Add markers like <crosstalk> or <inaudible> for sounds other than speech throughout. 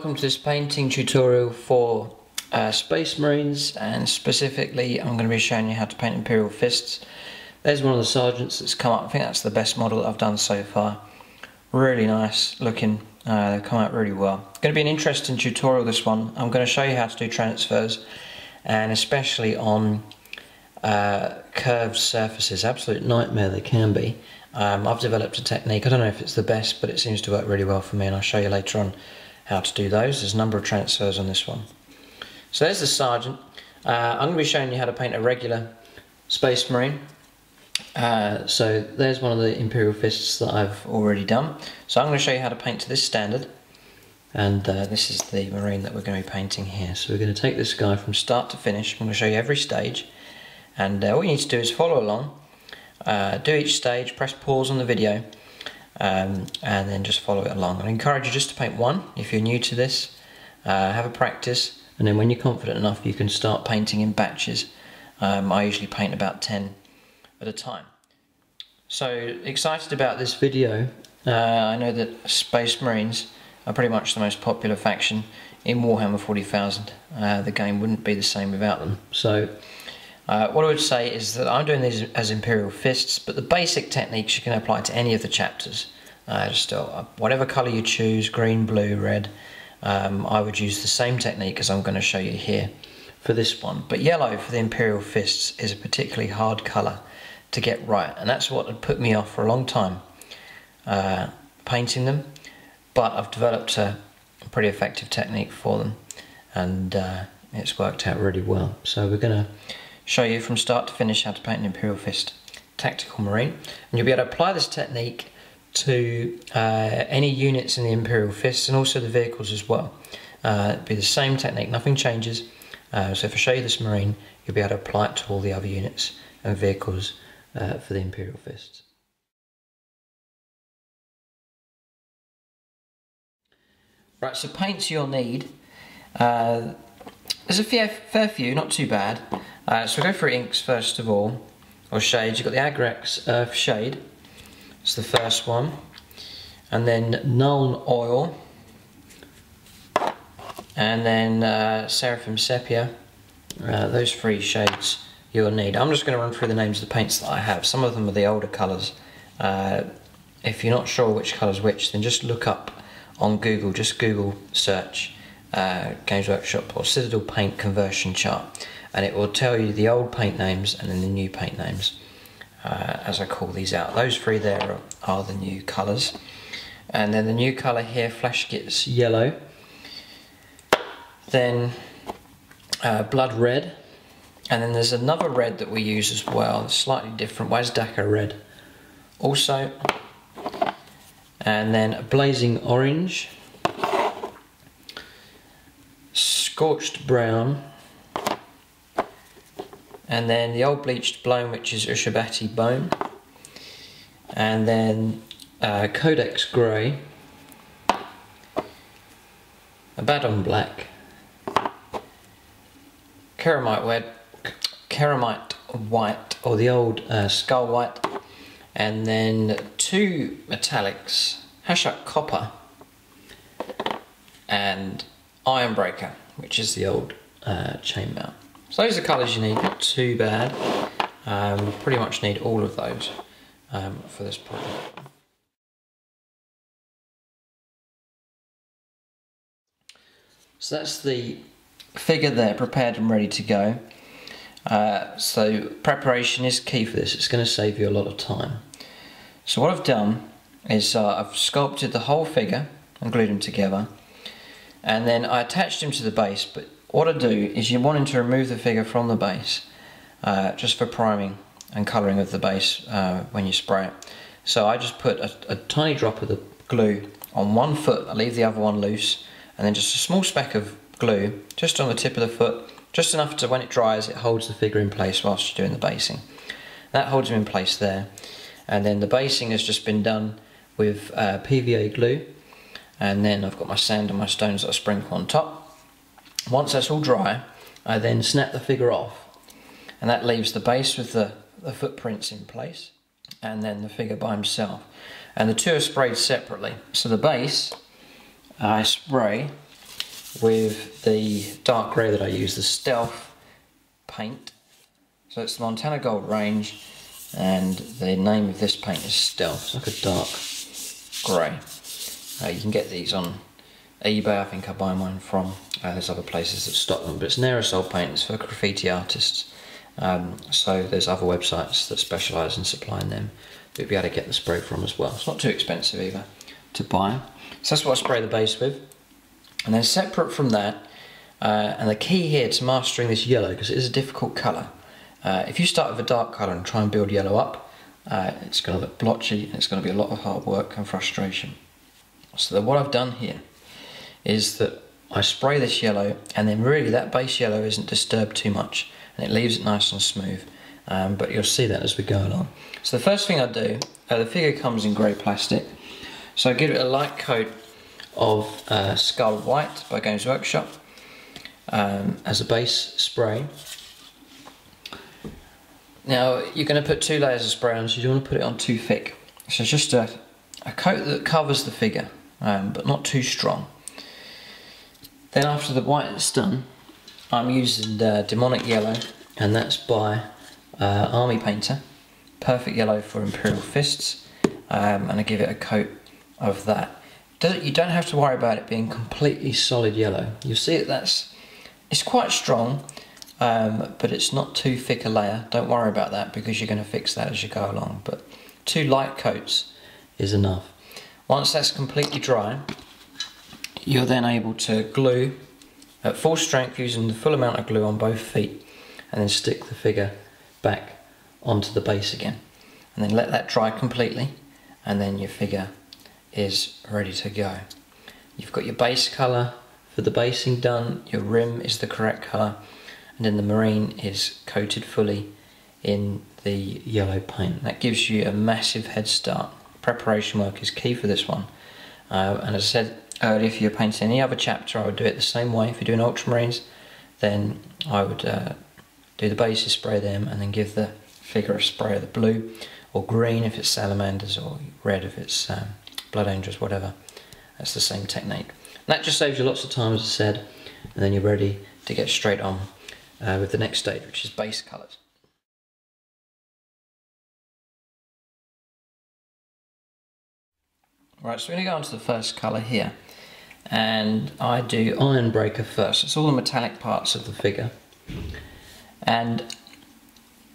Welcome to this painting tutorial for uh, Space Marines and specifically I'm going to be showing you how to paint Imperial Fists. There's one of the sergeants that's come up, I think that's the best model that I've done so far. Really nice looking, uh, they come out really well. It's going to be an interesting tutorial this one. I'm going to show you how to do transfers and especially on uh, curved surfaces, absolute nightmare they can be. Um, I've developed a technique, I don't know if it's the best but it seems to work really well for me and I'll show you later on how to do those. There's a number of transfers on this one. So there's the Sergeant. Uh, I'm going to be showing you how to paint a regular Space Marine. Uh, so there's one of the Imperial Fists that I've already done. So I'm going to show you how to paint to this standard. And uh, this is the Marine that we're going to be painting here. So we're going to take this guy from start to finish. I'm going to show you every stage. And uh, what you need to do is follow along. Uh, do each stage, press pause on the video um, and then just follow it along. I encourage you just to paint one if you're new to this, uh, have a practice, and then when you're confident enough, you can start painting in batches. Um, I usually paint about 10 at a time. So excited about this video. Uh, I know that Space Marines are pretty much the most popular faction in Warhammer 40,000. Uh, the game wouldn't be the same without them. So uh, what I would say is that I'm doing these as Imperial Fists, but the basic techniques you can apply to any of the chapters. Uh, just uh, whatever colour you choose, green, blue, red, um, I would use the same technique as I'm going to show you here for this one. But yellow for the Imperial Fists is a particularly hard colour to get right, and that's what had put me off for a long time uh, painting them. But I've developed a, pretty effective technique for them, and uh, it's worked out really well. So we're going to show you from start to finish how to paint an Imperial Fist Tactical Marine. And you'll be able to apply this technique to uh, any units in the Imperial Fists and also the vehicles as well. Uh, it'll be the same technique, nothing changes. Uh, so if I show you this Marine, you'll be able to apply it to all the other units and vehicles uh, for the Imperial Fists. Right, so paints you'll need. There's a fair, fair few, not too bad. Uh, so we'll go for inks first of all, or shades. You've got the Agrax Earth Shade, it's the first one. And then Nuln Oil, and then uh, Seraphim Sepia. Uh, those three shades you'll need. I'm just going to run through the names of the paints that I have. Some of them are the older colours. Uh, if you're not sure which colour's which, then just look up on Google, just Google search uh, Games Workshop or Citadel paint conversion chart and it will tell you the old paint names and then the new paint names uh, as I call these out. Those three there are, are the new colours. And then the new colour here Flashgitz yellow. Then uh, blood red. And then there's another red that we use as well slightly different Wazdakka red. Also and then blazing orange scorched brown, and then the old bleached bone, which is Ushabti bone, and then uh, Codex grey, Abaddon black, Kharamite red, Ceramite white, or the old uh, skull white, and then two metallics, Hashut copper, and Ironbreaker, which is the old uh, chainmail. So those are the colours you need, not too bad. Um, pretty much need all of those um, for this project. So that's the figure there, prepared and ready to go. Uh, so preparation is key for this, it's going to save you a lot of time. So what I've done is uh, I've sculpted the whole figure and glued them together and then I attached him to the base but what I do is you want him to remove the figure from the base uh, just for priming and colouring of the base uh, when you spray it. So I just put a, a, tiny drop of the glue on one foot I leave the other one loose and then just a small speck of glue just on the tip of the foot just enough to when it dries it holds the figure in place whilst you're doing the basing. That holds him in place there. And then the basing has just been done with uh, PVA glue and then I've got my sand and my stones that I sprinkle on top. Once that's all dry, I then snap the figure off and that leaves the base with the, the footprints in place and then the figure by himself. And the two are sprayed separately. So the base I spray with the dark grey that I use, the Stealth paint. So it's the Montana Gold range and the name of this paint is Stealth. It's like a dark grey. Uh, you can get these on eBay, I think I buy mine from. Uh, there's other places that stock them, but it's an aerosol paint, it's for graffiti artists. Um, so there's other websites that specialise in supplying them. You'll be able to get the spray from as well. It's not too expensive either to buy. So that's what I spray the base with. And then separate from that, uh, and the key here to mastering this yellow, because it is a difficult colour, uh, if you start with a dark colour and try and build yellow up, uh, it's going to look blotchy and it's going to be a lot of hard work and frustration. So what I've done here is that I spray this yellow and then really that base yellow isn't disturbed too much and it leaves it nice and smooth. Um, but you'll see that as we go along. So the first thing I do, uh, the figure comes in grey plastic, so I give it a light coat of uh, Skull White by Games Workshop um, as a base spray. Now you're going to put two layers of spray on, so you don't want to put it on too thick. So it's just a, a coat that covers the figure, um, but not too strong. Then after the white is done, I'm using the Daemonic Yellow, and that's by uh, Army Painter. Perfect yellow for Imperial Fists, um, and I give it a coat of that. You don't have to worry about it being completely solid yellow. You'll see that that's it's quite strong, um, but it's not too thick a layer. Don't worry about that because you're going to fix that as you go along. But two light coats is enough. Once that's completely dry, you're then able to glue at full strength using the full amount of glue on both feet and then stick the figure back onto the base again and then let that dry completely and then your figure is ready to go. You've got your base colour for the basing done, your rim is the correct colour and then the marine is coated fully in the yellow paint. That gives you a massive head start. Preparation work is key for this one. Uh, and as I said earlier, if you're painting any other chapter, I would do it the same way. If you're doing ultramarines, then I would uh, do the bases, spray them, and then give the figure a spray of the blue, or green if it's salamanders, or red if it's um, blood angels, whatever. That's the same technique. And that just saves you lots of time, as I said, and then you're ready to get straight on uh, with the next stage, which is base colours. Right, so we're going to go on to the first colour here. And I do Iron Breaker first. It's all the metallic parts of the figure. And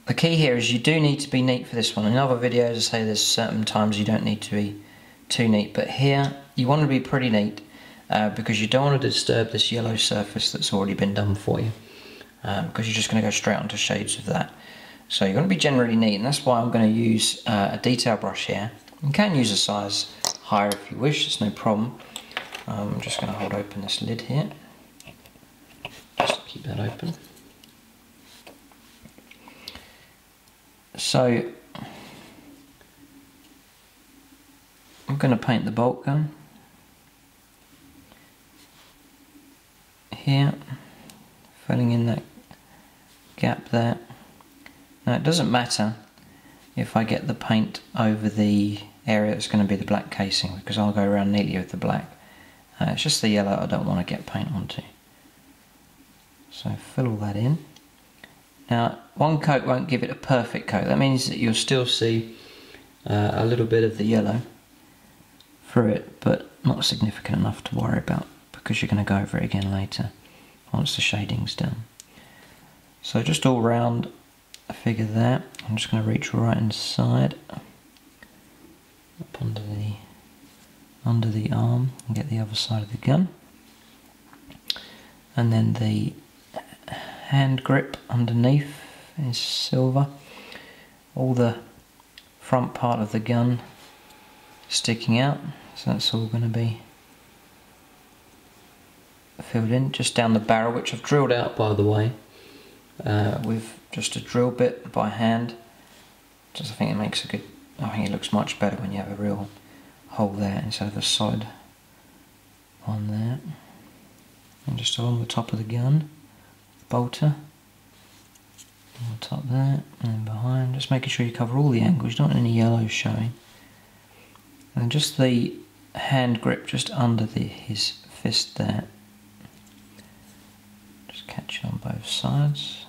the key here is you do need to be neat for this one. In other videos I say there's certain times you don't need to be too neat. But here you want to be pretty neat uh, because you don't want to disturb this yellow surface that's already been done for you. Um, because you're just going to go straight onto shades of that. So you're going to be generally neat and that's why I'm going to use uh, a detail brush here. You can use a size higher if you wish, it's no problem. Um, I'm just going to hold open this lid here. Just keep that open. So, I'm going to paint the bolt gun here, filling in that gap there. Now it doesn't matter if I get the paint over the area that's going to be the black casing because I'll go around neatly with the black. Uh, it's just the yellow I don't want to get paint onto. So fill all that in. Now one coat won't give it a perfect coat. That means that you'll still see uh, a little bit of the yellow through it but not significant enough to worry about because you're going to go over it again later once the shading's done. So just all round figure that. I'm just going to reach right inside up under the under the arm and get the other side of the gun. And then the hand grip underneath is silver. All the front part of the gun sticking out. So that's all going to be filled in just down the barrel which I've drilled out by the way. Uh, with just a drill bit by hand. Just I think it makes a good I think it looks much better when you have a real hole there instead of a solid one there. And just along the top of the gun, bolter, on top there, and behind, just making sure you cover all the angles, not any yellow showing. And just the hand grip just under the, his fist there. Just catch it on both sides.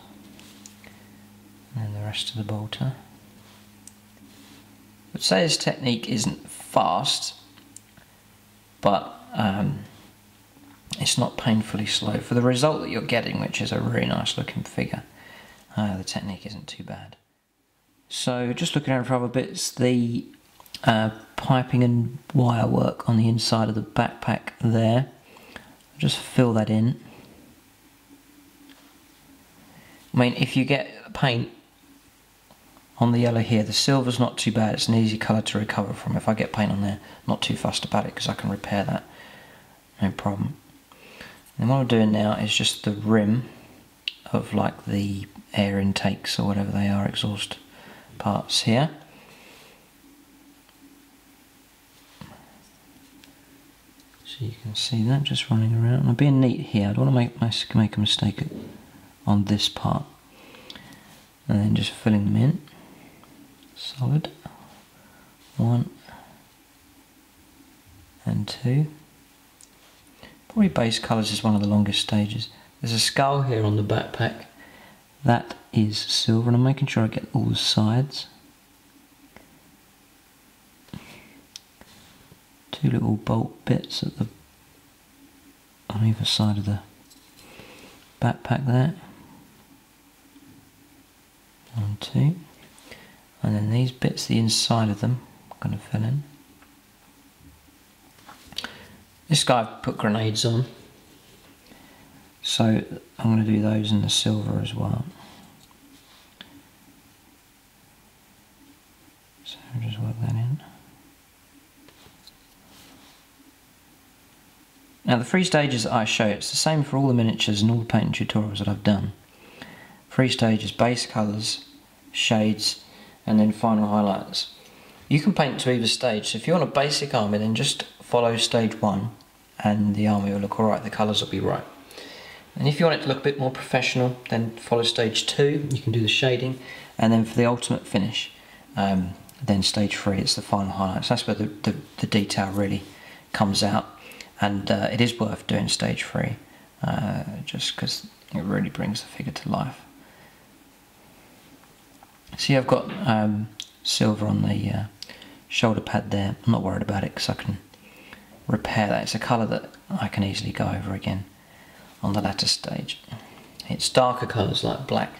And then the rest of the bolter. I'd say his technique isn't fast, but um, it's not painfully slow. For the result that you're getting, which is a really nice looking figure, uh, the technique isn't too bad. So just looking around for other bits, the uh, piping and wire work on the inside of the backpack there. Just fill that in. I mean, if you get paint on the yellow here, the silver's not too bad. It's an easy colour to recover from. If I get paint on there, not too fussed about it because I can repair that. No problem. And what I'm doing now is just the rim of like the air intakes or whatever they are, exhaust parts here. So you can see that just running around. I'm being neat here. I don't want to make, make a mistake on this part. And then just filling them in. Solid. One and two. Probably base colours is one of the longest stages. There's a skull here on the backpack. That is silver and I'm making sure I get all the sides. Two little bolt bits at the on either side of the backpack there. One, two. And then these bits, the inside of them, I'm going to fill in. This guy I've put grenades on. So I'm going to do those in the silver as well. So just work that in. Now the three stages that I show, it's the same for all the miniatures and all the painting tutorials that I've done. Three stages, base colours, shades, and then final highlights. You can paint to either stage, so if you want a basic army then just follow stage one and the army will look alright, the colours will be right. And if you want it to look a bit more professional, then follow stage two, you can do the shading, and then for the ultimate finish, um, then stage three, it's the final highlights. That's where the, the, the detail really comes out, and uh, it is worth doing stage three, uh, just because it really brings the figure to life. See, I've got um, silver on the uh, shoulder pad there. I'm not worried about it because I can repair that. It's a colour that I can easily go over again on the latter stage. It's darker colours like black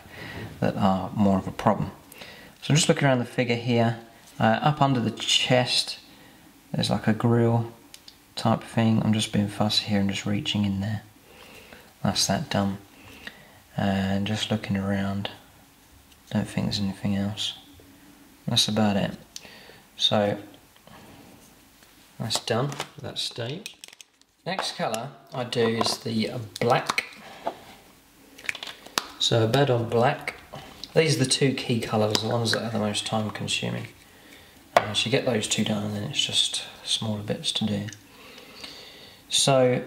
that are more of a problem. So I'm just looking around the figure here. Uh, up under the chest there's like a grill type thing. I'm just being fussy here and just reaching in there. That's that done. And just looking around. Don't think there's anything else. That's about it. So that's done that stage. Next colour I do is the black. So Abaddon black. These are the two key colours, the ones that are the most time consuming. Uh, so you get those two done and then it's just smaller bits to do. So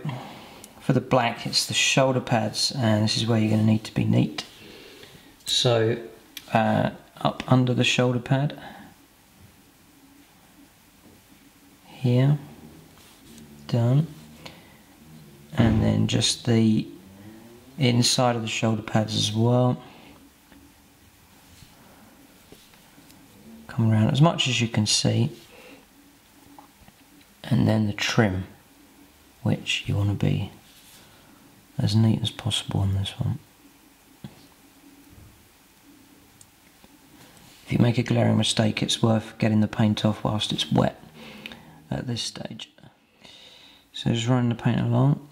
for the black it's the shoulder pads and this is where you're going to need to be neat. So uh, up under the shoulder pad. Here. Done. And then just the inside of the shoulder pads as well. Come around as much as you can see. And then the trim which you want to be as neat as possible on this one if you make a glaring mistake it's worth getting the paint off whilst it's wet at this stage so just running the paint along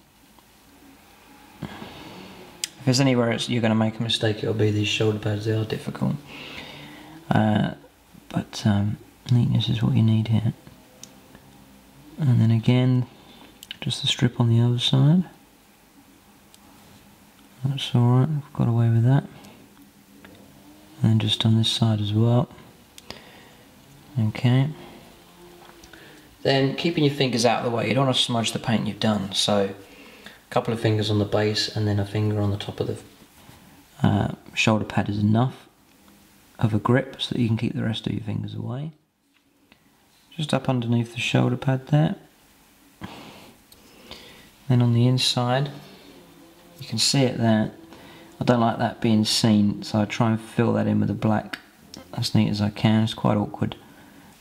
if there's anywhere else you're going to make a mistake, it'll be these shoulder pads. They are difficult. Uh, but um, neatness is what you need here. And then again, just the strip on the other side. That's alright, I've got away with that. And just on this side as well. Okay. Then keeping your fingers out of the way, you don't want to smudge the paint you've done. So a couple of fingers on the base and then a finger on the top of the uh, shoulder pad is enough of a grip so that you can keep the rest of your fingers away. Just up underneath the shoulder pad there. Then on the inside, you can see it there. I don't like that being seen, so I try and fill that in with the black as neat as I can. It's quite awkward,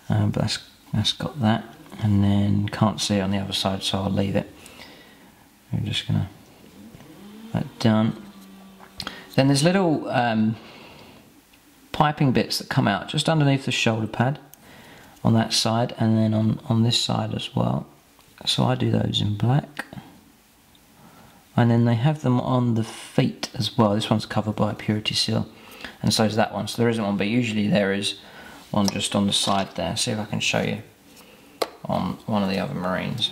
um, but that's that's got that. And then can't see it on the other side, so I'll leave it. I'm just gonna that done. Then there's little um, piping bits that come out just underneath the shoulder pad on that side, and then on on this side as well. So I do those in black and then they have them on the feet as well. This one's covered by a purity seal, and so is that one. So there isn't one, but usually there is one just on the side there. See if I can show you on one of the other marines.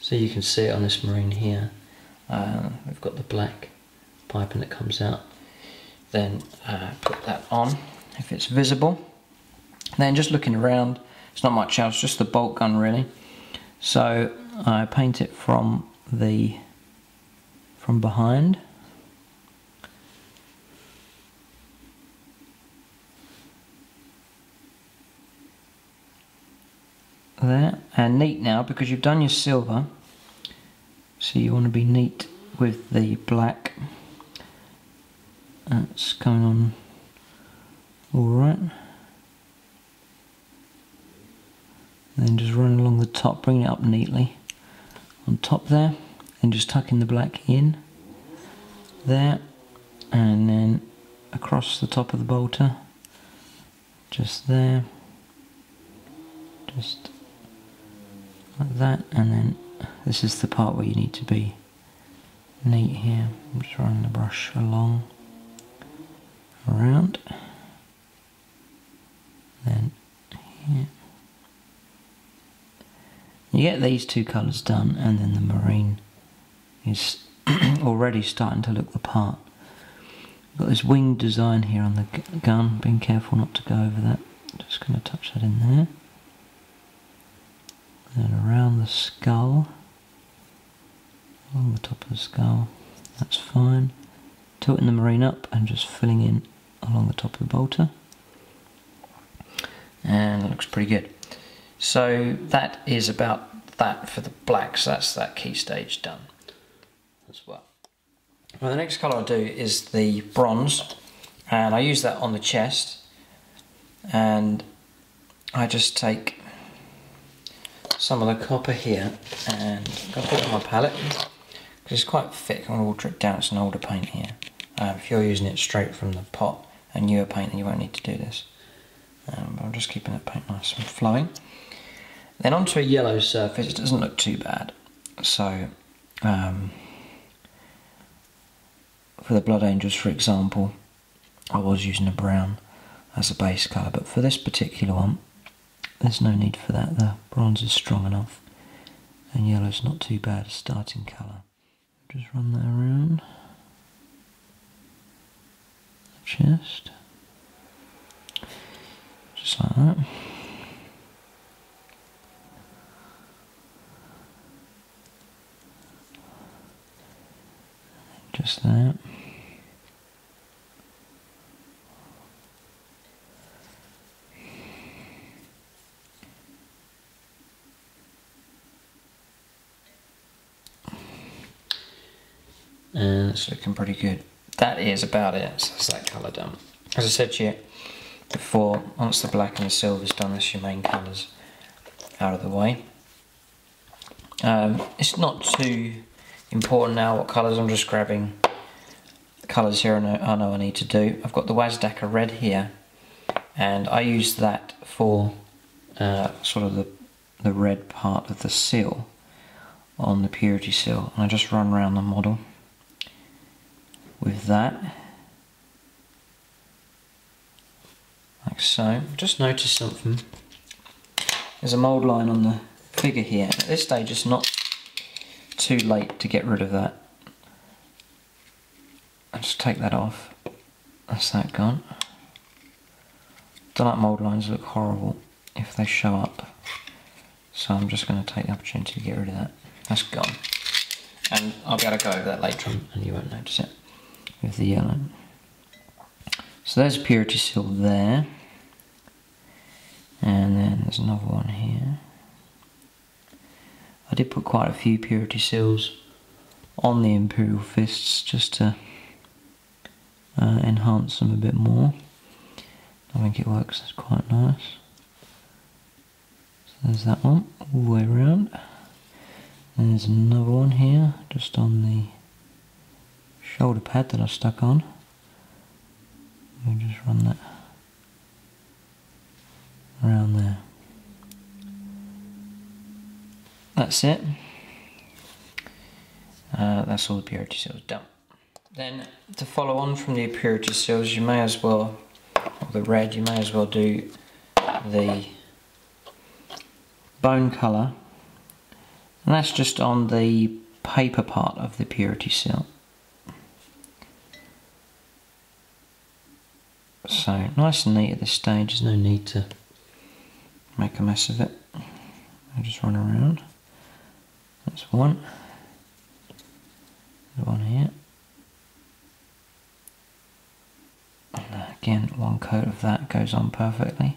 So you can see it on this marine here. Uh, we've got the black piping that comes out. Then uh, put that on if it's visible. Then just looking around, it's not much else, just the bolt gun really. So I paint it from the from behind. There, and neat now because you've done your silver. So you want to be neat with the black. That's coming on alright. Then just run along the top, bring it up neatly on top there and just tucking the black in there and then across the top of the bolter just there just like that and then this is the part where you need to be neat here. I'm just running the brush along around then here you get these two colours done and then the marine is <clears throat> already starting to look the part. Got this wing design here on the gun, being careful not to go over that. Just going to touch that in there. Then around the skull, along the top of the skull, that's fine. Tilting the marine up and just filling in along the top of the bolter. And it looks pretty good. So that is about that for the black, so that's that key stage done as well. Well, the next colour I'll do is the bronze, and I use that on the chest, and I just take some of the copper here and i put it on my palette because it's quite thick. I'm going to water it down. It's an older paint here. Uh, if you're using it straight from the pot, a newer paint, then you won't need to do this. Um, I'm just keeping that paint nice and flowing. Then onto a yellow surface, it doesn't look too bad. So, um, for the Blood Angels, for example, I was using a brown as a base colour, but for this particular one, there's no need for that. The bronze is strong enough, and yellow's not too bad a starting colour. Just run that around the chest, just like that. Just that. And it's looking pretty good. That is about it, so that's that colour done. As I said to you before, once the black and the silver is done, that's your main colours out of the way. Um, it's not too important now what colours I'm just grabbing the colours here I know, I know I need to do. I've got the Wazdakka red here and I use that for uh, sort of the, the red part of the seal on the purity seal and I just run around the model with that like so. Just notice something. There's a mould line on the figure here. At this stage it's not too late to get rid of that. I'll just take that off. That's that gone. Like mould lines look horrible if they show up. So I'm just going to take the opportunity to get rid of that. That's gone. And I'll be able to go over that later on and you won't notice it with the yellow. So there's a purity seal there. And then there's another one here. I did put quite a few purity seals on the Imperial Fists just to uh, enhance them a bit more. I think it works it's quite nice. So there's that one all the way around. And there's another one here just on the shoulder pad that I stuck on. Me just run that around there. That's it. Uh, that's all the purity seals done. Then to follow on from the purity seals, you may as well, or the red, you may as well do the bone colour. And that's just on the paper part of the purity seal. So nice and neat at this stage, there's no need to make a mess of it. I just run around. That's one. There's one here. And uh, again, one coat of that goes on perfectly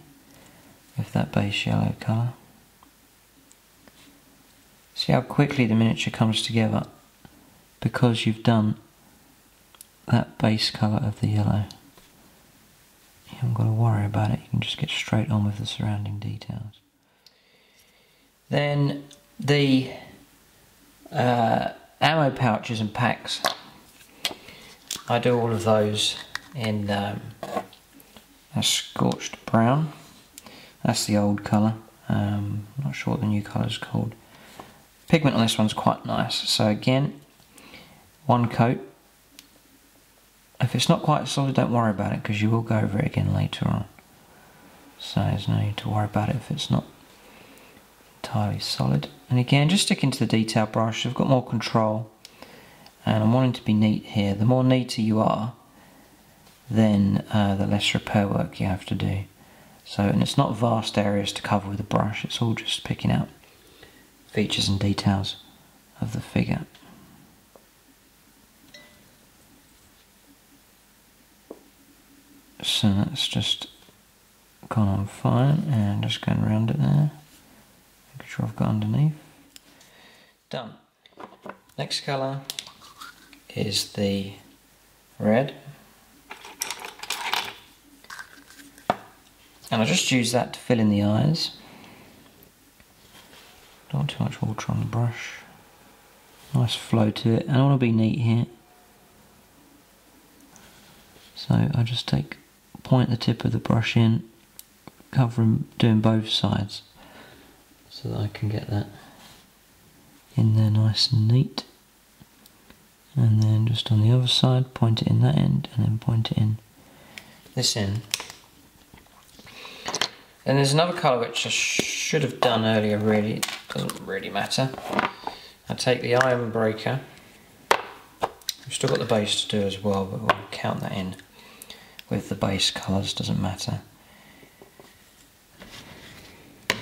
with that base yellow colour. See how quickly the miniature comes together because you've done that base colour of the yellow. You haven't got to worry about it, you can just get straight on with the surrounding details. Then the uh, ammo pouches and packs. I do all of those in um, a scorched brown. That's the old colour. Um, not sure what the new colour is called. Pigment on this one's quite nice. So again, one coat if it's not quite solid, don't worry about it because you will go over it again later on. So there's no need to worry about it if it's not entirely solid. And again, just sticking to the detail brush, I've got more control and I'm wanting to be neat here. The more neater you are, then uh, the less repair work you have to do. So, and it's not vast areas to cover with a brush, it's all just picking out features and details of the figure. So that's just gone on fine and just going around it there. Sure I've got underneath. Done. Next colour is the red. And I just use that to fill in the eyes. Don't want too much water on the brush. Nice flow to it. And I want to be neat here. So I just take point the tip of the brush in, covering, doing both sides, so that I can get that in there nice and neat. And then just on the other side, point it in that end, and then point it in this end. And there's another colour which I should have done earlier, really, it doesn't really matter. I take the iron breaker, I've still got the base to do as well, but we'll count that in with the base colours, doesn't matter.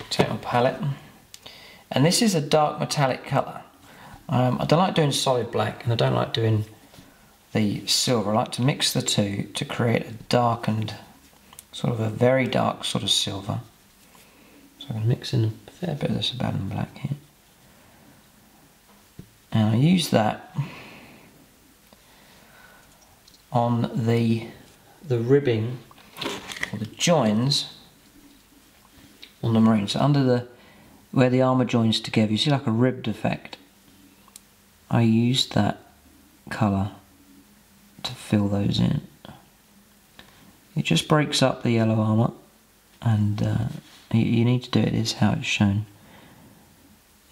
Take my palette, and this is a dark metallic colour. Um, I don't like doing solid black and I don't like doing the silver. I like to mix the two to create a darkened, sort of a very dark sort of silver. So I'm going to mix in a fair bit of this Abaddon black here. And I use that on the the ribbing or the joins on the marine. So under the where the armour joins together, you see like a ribbed effect. I used that colour to fill those in. It just breaks up the yellow armour and uh, you need to do it is how it's shown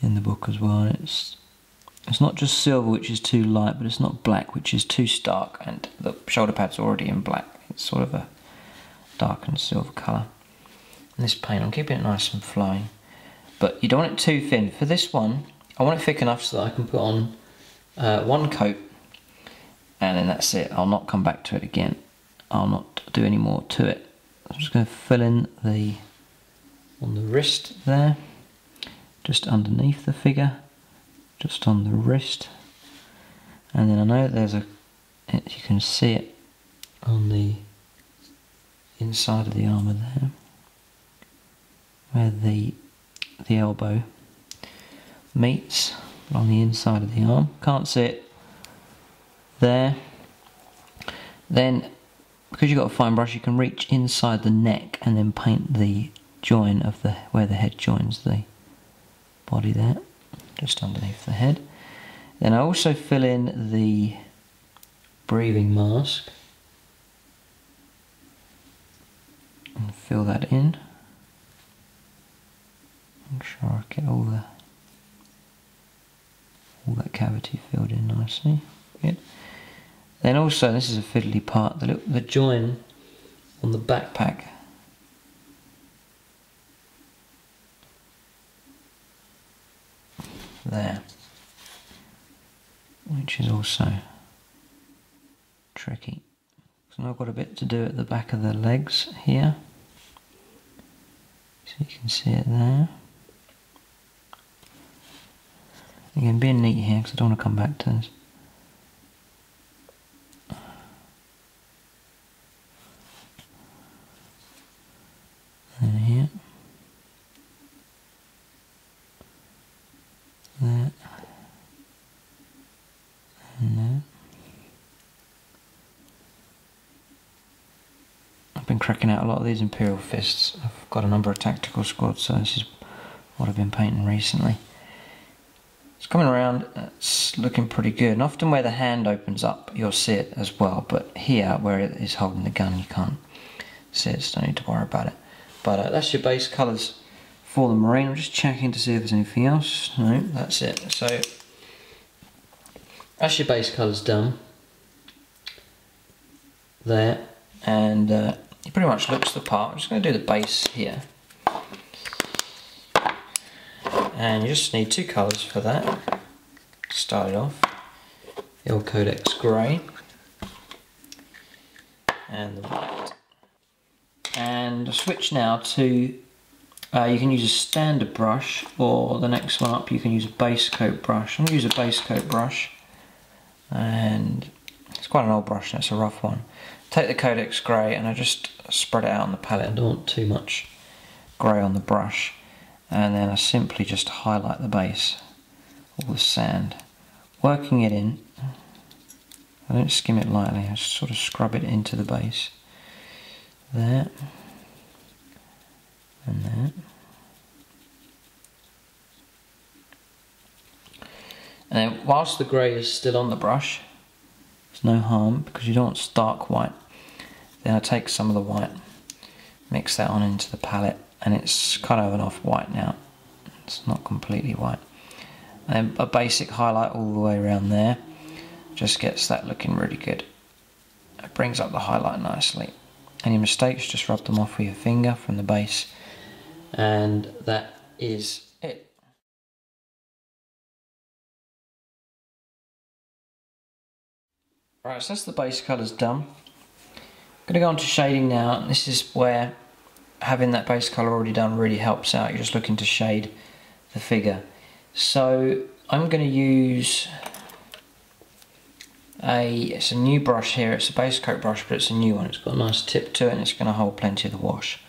in the book as well. It's it's not just silver which is too light, but it's not black which is too stark, and the shoulder pad's already in black. It's sort of a darkened silver colour. And this paint, I'm keeping it nice and flowing. But you don't want it too thin. For this one, I want it thick enough so that I can put on uh, one coat and then that's it. I'll not come back to it again. I'll not do any more to it. I'm just going to fill in the on the wrist there, just underneath the figure, just on the wrist. And then I know there's a, you can see it on the inside of the armour there, where the the elbow meets on the inside of the arm. Can't see it there. Then, because you've got a fine brush, you can reach inside the neck and then paint the join of the where the head joins the body there, just underneath the head. Then I also fill in the breathing mask and fill that in. Make sure I get all the all that cavity filled in nicely. Good. Then also, this is a fiddly part, the, little, the join on the backpack. There. Which is also tricky. So now I've got a bit to do at the back of the legs here. So you can see it there. Again, being neat here because I don't want to come back to this. And here. There. And. I've been cracking out a lot of these Imperial Fists. I've got a number of tactical squads, so this is what I've been painting recently. Coming around, it's looking pretty good. And often where the hand opens up, you'll see it as well. But here, where it is holding the gun, you can't see it, so don't need to worry about it. But uh, that's your base colours for the Marine. I'm just checking to see if there's anything else. No, that's it. So, that's your base colours done. There. And uh, it pretty much looks the part. I'm just going to do the base here and you just need two colours for that. Start it off. The old Codex. Grey. And the white. And switch now to uh, you can use a standard brush or the next one up you can use a base coat brush. I'm going to use a base coat brush. And it's quite an old brush and it's a rough one. Take the Codex Grey and I just spread it out on the palette. I don't want too much grey on the brush and then I simply just highlight the base all the sand. Working it in I don't skim it lightly I just sort of scrub it into the base. There and there. And then whilst the grey is still on the brush there's no harm because you don't want stark white. Then I take some of the white mix that on into the palette and it's kind of an off-white now. It's not completely white. And a basic highlight all the way around there just gets that looking really good. It brings up the highlight nicely. Any mistakes just rub them off with your finger from the base. And that is it. Right, so that's the base colours done. I'm going to go on to shading now. This is where having that base colour already done really helps out. You're just looking to shade the figure. So I'm going to use a, it's a new brush here, it's a base coat brush but it's a new one. It's got a nice tip to it and it's going to hold plenty of the wash.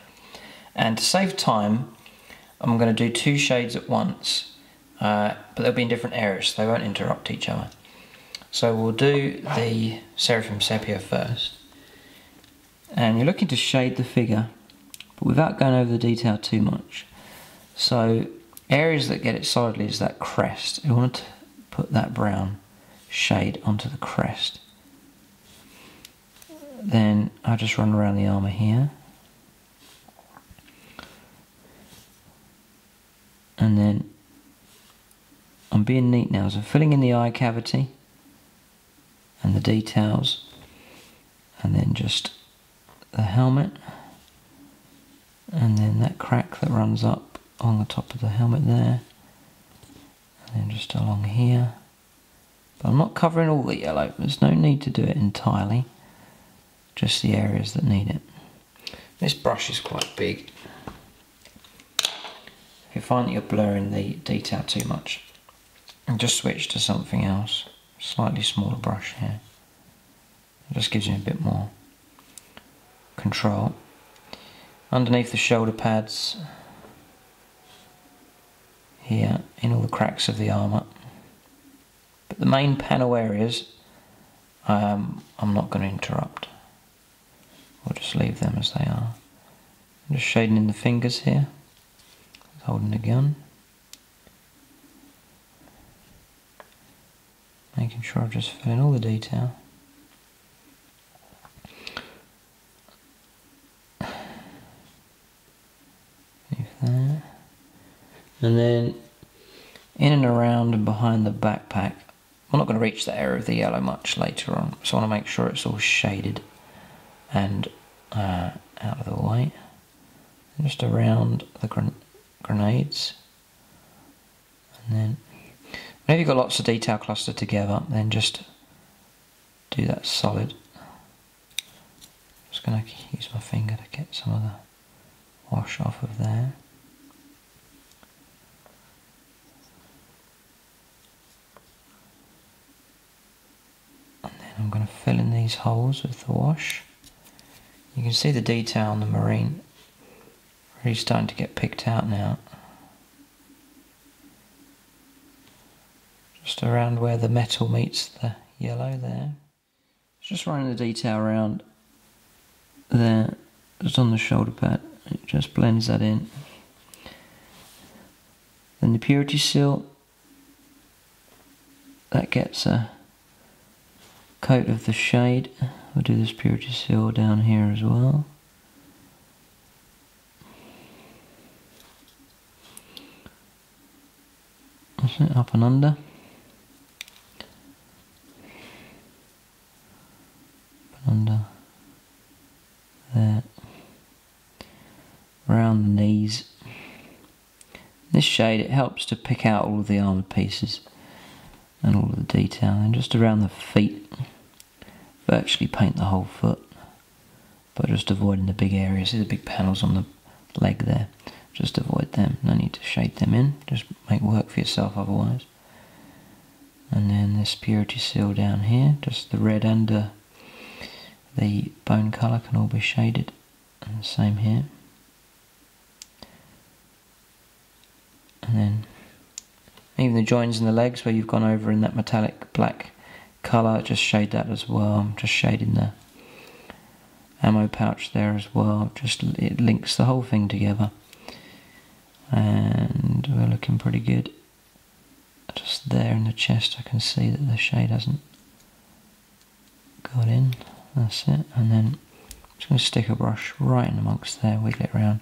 And to save time, I'm going to do two shades at once, uh, but they'll be in different areas, so they won't interrupt each other. So we'll do the Seraphim Sepia first. And you're looking to shade the figure but without going over the detail too much. So areas that get it solidly is that crest. You want to put that brown shade onto the crest. Then I just run around the armour here. And then I'm being neat now, so I'm filling in the eye cavity and the details and then just the helmet and then that crack that runs up on the top of the helmet there. And then just along here. But I'm not covering all the yellow. There's no need to do it entirely. Just the areas that need it. This brush is quite big. If you find that you're blurring the detail too much and just switch to something else. Slightly smaller brush here. It just gives you a bit more control underneath the shoulder pads here in all the cracks of the armour. But the main panel areas, um, I'm not going to interrupt. We'll just leave them as they are. I'm just shading in the fingers here, holding the gun. Making sure I've just fill in all the detail. Leave. And then in and around and behind the backpack, I'm not going to reach that area of the yellow much later on, so I want to make sure it's all shaded and uh, out of the way. And just around the grenades. And then, whenever you've got lots of detail clustered together, then just do that solid. Just going to use my finger to get some of the wash off of there. I'm going to fill in these holes with the wash. You can see the detail on the marine really starting to get picked out now. Just around where the metal meets the yellow there. Just running the detail around there, just on the shoulder pad. It just blends that in. Then the purity seal, that gets a coat of the shade. We'll do this purity seal down here as well. That's it, up and under. Up and under. There. Around the knees. This shade, it helps to pick out all of the armoured pieces and all of the detail. And just around the feet, virtually paint the whole foot but just avoiding the big areas. See the big panels on the leg there? Just avoid them. No need to shade them in. Just make work for yourself otherwise. And then this purity seal down here just the red under the bone colour can all be shaded. And the same here. And then even the joins in the legs where you've gone over in that metallic black colour, just shade that as well. Just shading the ammo pouch there as well. Just it links the whole thing together. And we're looking pretty good. Just there in the chest I can see that the shade hasn't got in. That's it. And then I'm just going to stick a brush right in amongst there, wiggle it around.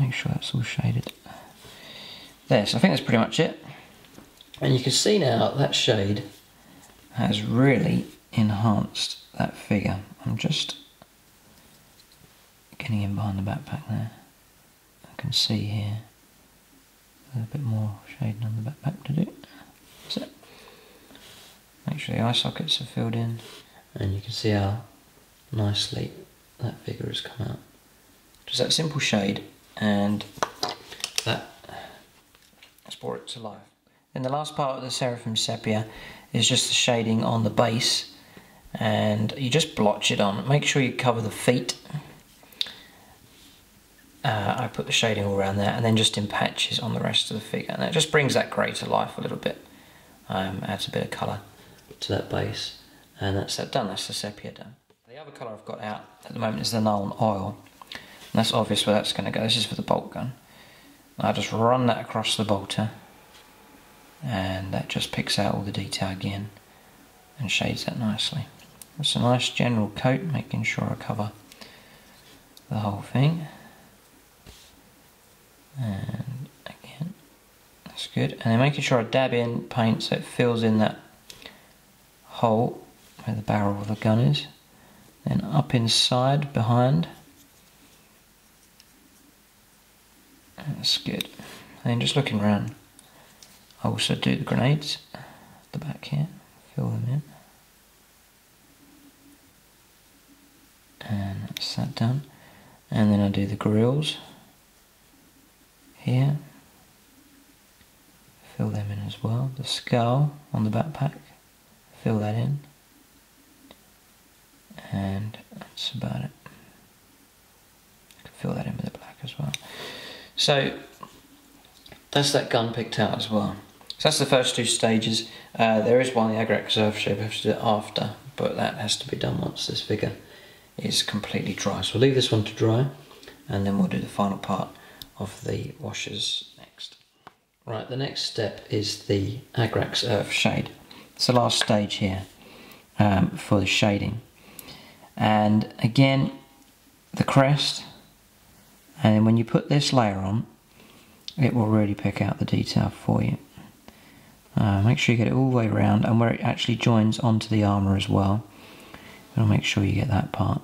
Make sure that's all shaded. There, so I think that's pretty much it. And you can see now that shade has really enhanced that figure. I'm just getting in behind the backpack there. I can see here a bit more shading on the backpack to do. That's it. Make sure the eye sockets are filled in and you can see how nicely that figure has come out. Just that simple shade and that has brought it to life. And the last part of the Seraphim Sepia is just the shading on the base and you just blotch it on. Make sure you cover the feet. Uh, I put the shading all around there and then just in patches on the rest of the figure. And that just brings that grey to life a little bit. Um, adds a bit of colour to that base. And that's that done, that's the sepia done. The other colour I've got out at the moment is the Nuln Oil. And that's obvious where that's going to go. This is for the bolt gun. I'll just run that across the bolter and that just picks out all the detail again and shades that nicely. It's a nice general coat, making sure I cover the whole thing. And again, that's good. And then making sure I dab in paint so it fills in that hole where the barrel of the gun is. Then up inside, behind. That's good. And then just looking around also do the grenades at the back here, fill them in. And that's that done. And then I do the grills here. Fill them in as well. The skull on the backpack, fill that in. And that's about it. I can fill that in with the black as well. So That's that gun picked out as well. So that's the first two stages. Uh, there is one, the Agrax Earthshade, we have to do after, but that has to be done once this figure is completely dry. So we'll leave this one to dry, and then we'll do the final part of the washers next. Right, the next step is the Agrax Earthshade. It's the last stage here um, for the shading. And again, the crest, and when you put this layer on, it will really pick out the detail for you. Uh, make sure you get it all the way around and where it actually joins onto the armour as well. I'll make sure you get that part.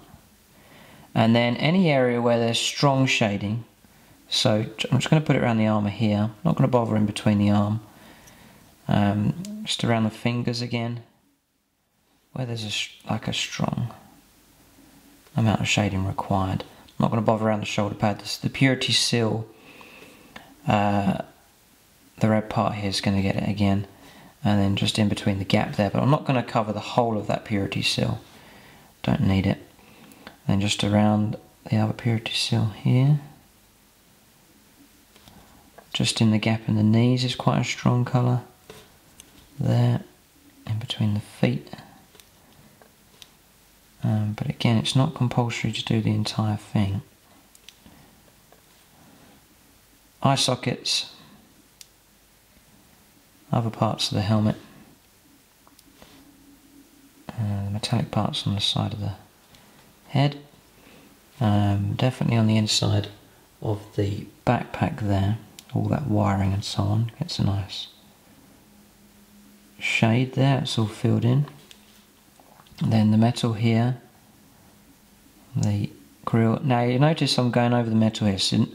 And then any area where there's strong shading, so I'm just going to put it around the armour here, not going to bother in between the arm, um, just around the fingers again, where there's a, like a strong amount of shading required. I'm not going to bother around the shoulder pad, this, the Purity Seal uh, the red part here is going to get it again and then just in between the gap there but I'm not going to cover the whole of that purity seal. Don't need it. Then just around the other purity seal here. Just in the gap in the knees is quite a strong colour. There in between the feet. Um, but again it's not compulsory to do the entire thing. Eye sockets, other parts of the helmet, uh, the metallic parts on the side of the head, um, definitely on the inside of the backpack there, all that wiring and so on, gets a nice shade there, it's all filled in. Then the metal here, the grill. Now you notice I'm going over the metal here. So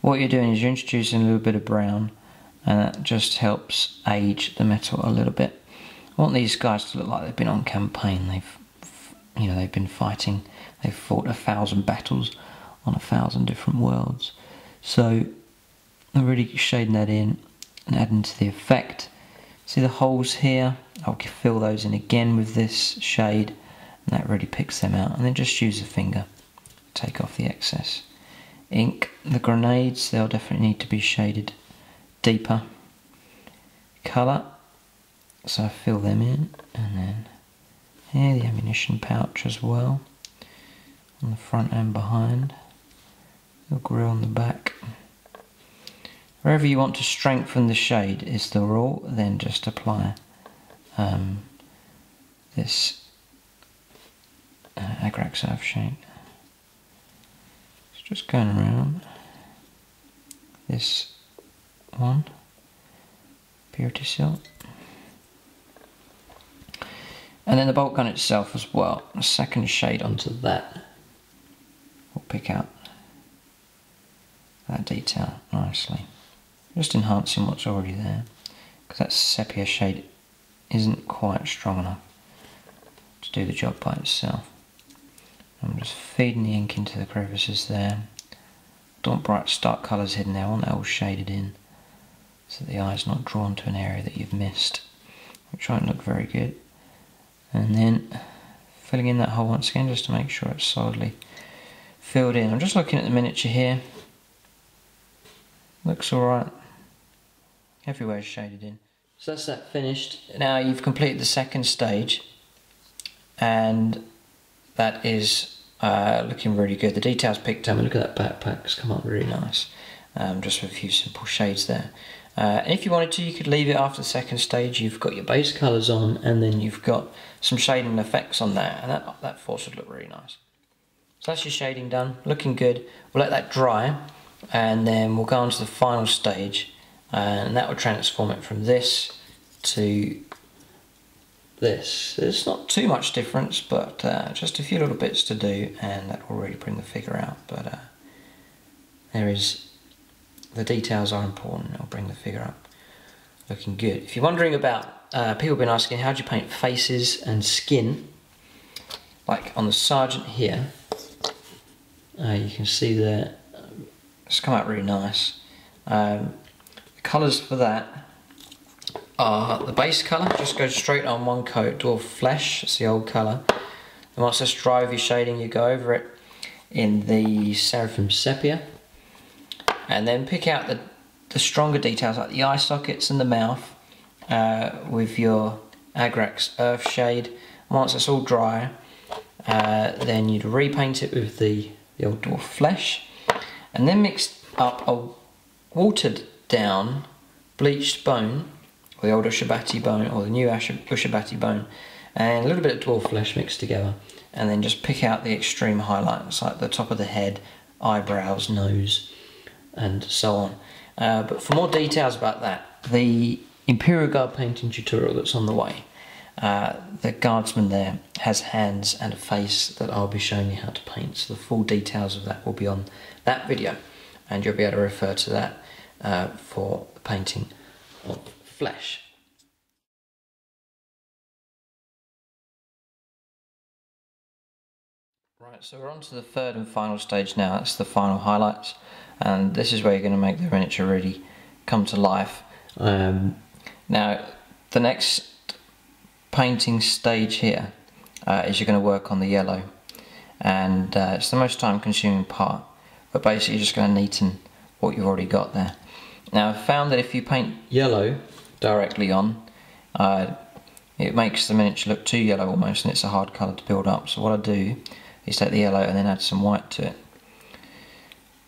what you're doing is you're introducing a little bit of brown and that just helps age the metal a little bit. I want these guys to look like they've been on campaign. They've, you know, they've been fighting. They've fought a thousand battles on a thousand different worlds. So I'm really shading that in and adding to the effect. See the holes here? I'll fill those in again with this shade and that really picks them out. And then just use a finger, take off the excess ink. The grenades, they'll definitely need to be shaded deeper colour. So I fill them in and then here the ammunition pouch as well on the front and behind. The grill on the back. Wherever you want to strengthen the shade is the rule, then just apply um, this uh, Agrax shade just going around this one. Purity seal and then the bolt gun itself as well. A second shade onto that. Will pick out that detail nicely. Just enhancing what's already there. Because that sepia shade isn't quite strong enough to do the job by itself. I'm just feeding the ink into the crevices there. Don't bright stark colours hidden there, I want that all shaded in so the eye's not drawn to an area that you've missed, which won't look very good. And then filling in that hole once again just to make sure it's solidly filled in. I'm just looking at the miniature here. Looks alright. Everywhere's shaded in. So that's that finished. Now you've completed the second stage and that is uh, looking really good. The details picked up. Look at that backpack; it's come up really nice. Um, just with a few simple shades there. Uh, and if you wanted to, you could leave it after the second stage. You've got your base colours on, and then you've got some shading effects on there, and that that force would look really nice. So that's your shading done, looking good. We'll let that dry, and then we'll go on to the final stage, and that will transform it from this to this. There's not too much difference, but uh, just a few little bits to do, and that will really bring the figure out. But uh, there is, the details are important, it'll bring the figure up looking good. If you're wondering about, uh, people have been asking how do you paint faces and skin, like on the Sergeant here, uh, you can see that it's come out really nice. Um, the colours for that are the base colour, just go straight on one coat, dwarf flesh, it's the old colour. And once it's dry with your shading, you go over it in the Seraphim Sepia. And then pick out the, the stronger details like the eye sockets and the mouth uh, with your Agrax Earth Shade. Once it's all dry, uh, then you'd repaint it with the, the old dwarf flesh and then mix up a watered down bleached bone or the old Ushabati bone or the new Ushabati bone and a little bit of dwarf flesh mixed together and then just pick out the extreme highlights like the top of the head, eyebrows, nose and so on. Uh, but for more details about that, the Imperial Guard painting tutorial that's on the way, uh, the guardsman there has hands and a face that I'll be showing you how to paint. So the full details of that will be on that video and you'll be able to refer to that uh, for the painting of flesh. Right, so we're on to the third and final stage now, that's the final highlights and this is where you're going to make the miniature really come to life. Um, now the next painting stage here uh, is you're going to work on the yellow and uh, it's the most time consuming part but basically you're just going to neaten what you've already got there. Now I've found that if you paint yellow directly on uh, it makes the miniature look too yellow almost and it's a hard colour to build up so what I do is take the yellow and then add some white to it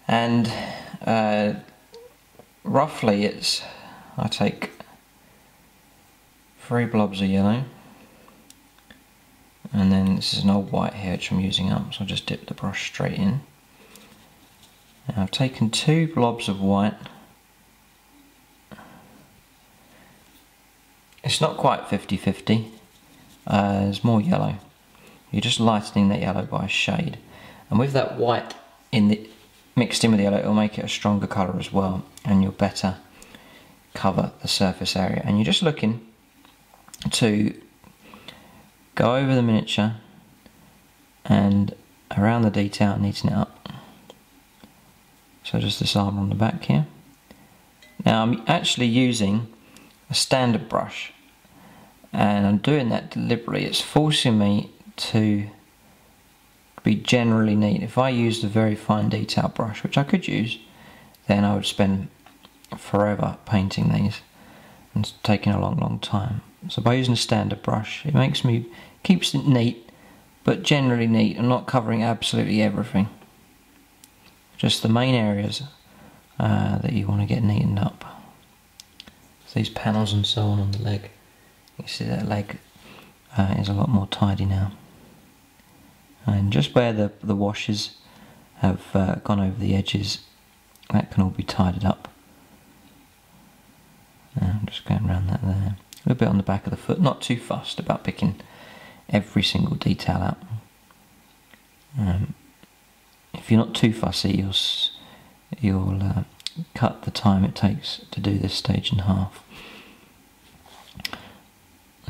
and uh, roughly it's I take three blobs of yellow. And then this is an old white here which I'm using up so I'll just dip the brush straight in. Now I've taken two blobs of white. It's not quite 50-50 uh, there's more yellow. You're just lightening that yellow by a shade. And with that white in the mixed in with the yellow it'll make it a stronger colour as well and you'll better cover the surface area. And you're just looking to go over the miniature and around the detail and neaten it up. So just this arm on the back here. Now I'm actually using a standard brush and I'm doing that deliberately. It's forcing me to be generally neat. If I used a very fine detail brush, which I could use, then I would spend forever painting these and taking a long, long time. So by using a standard brush, it makes me, keeps it neat, but generally neat and not covering absolutely everything. Just the main areas uh, that you want to get neatened up. So these panels and so on on the leg. You see that leg uh, is a lot more tidy now and just where the, the washes have uh, gone over the edges that can all be tidied up. I'm just going around that there. A little bit on the back of the foot. Not too fussed about picking every single detail out. Um, if you're not too fussy you'll, you'll uh, cut the time it takes to do this stage in half.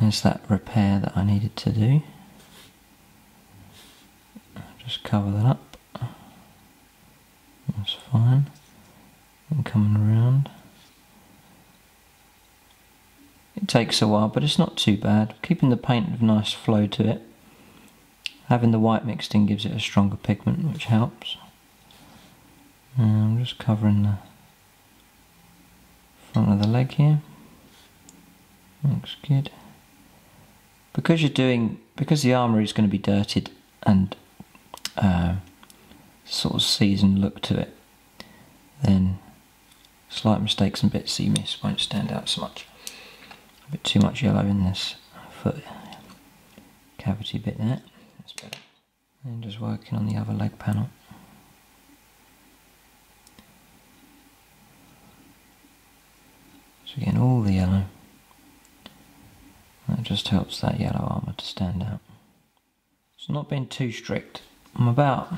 There's that repair that I needed to do just cover that up. That's fine. And coming around. It takes a while, but it's not too bad. Keeping the paint with nice flow to it. Having the white mixed in gives it a stronger pigment, which helps. And I'm just covering the front of the leg here. Looks good. Because you're doing, because the armour is going to be dirted and uh, sort of seasoned look to it, then slight mistakes and bits you miss won't stand out so much. A bit too much yellow in this foot cavity bit there. That's better. And just working on the other leg panel. So again, all the yellow. That just helps that yellow armour to stand out. It's not being too strict. I'm about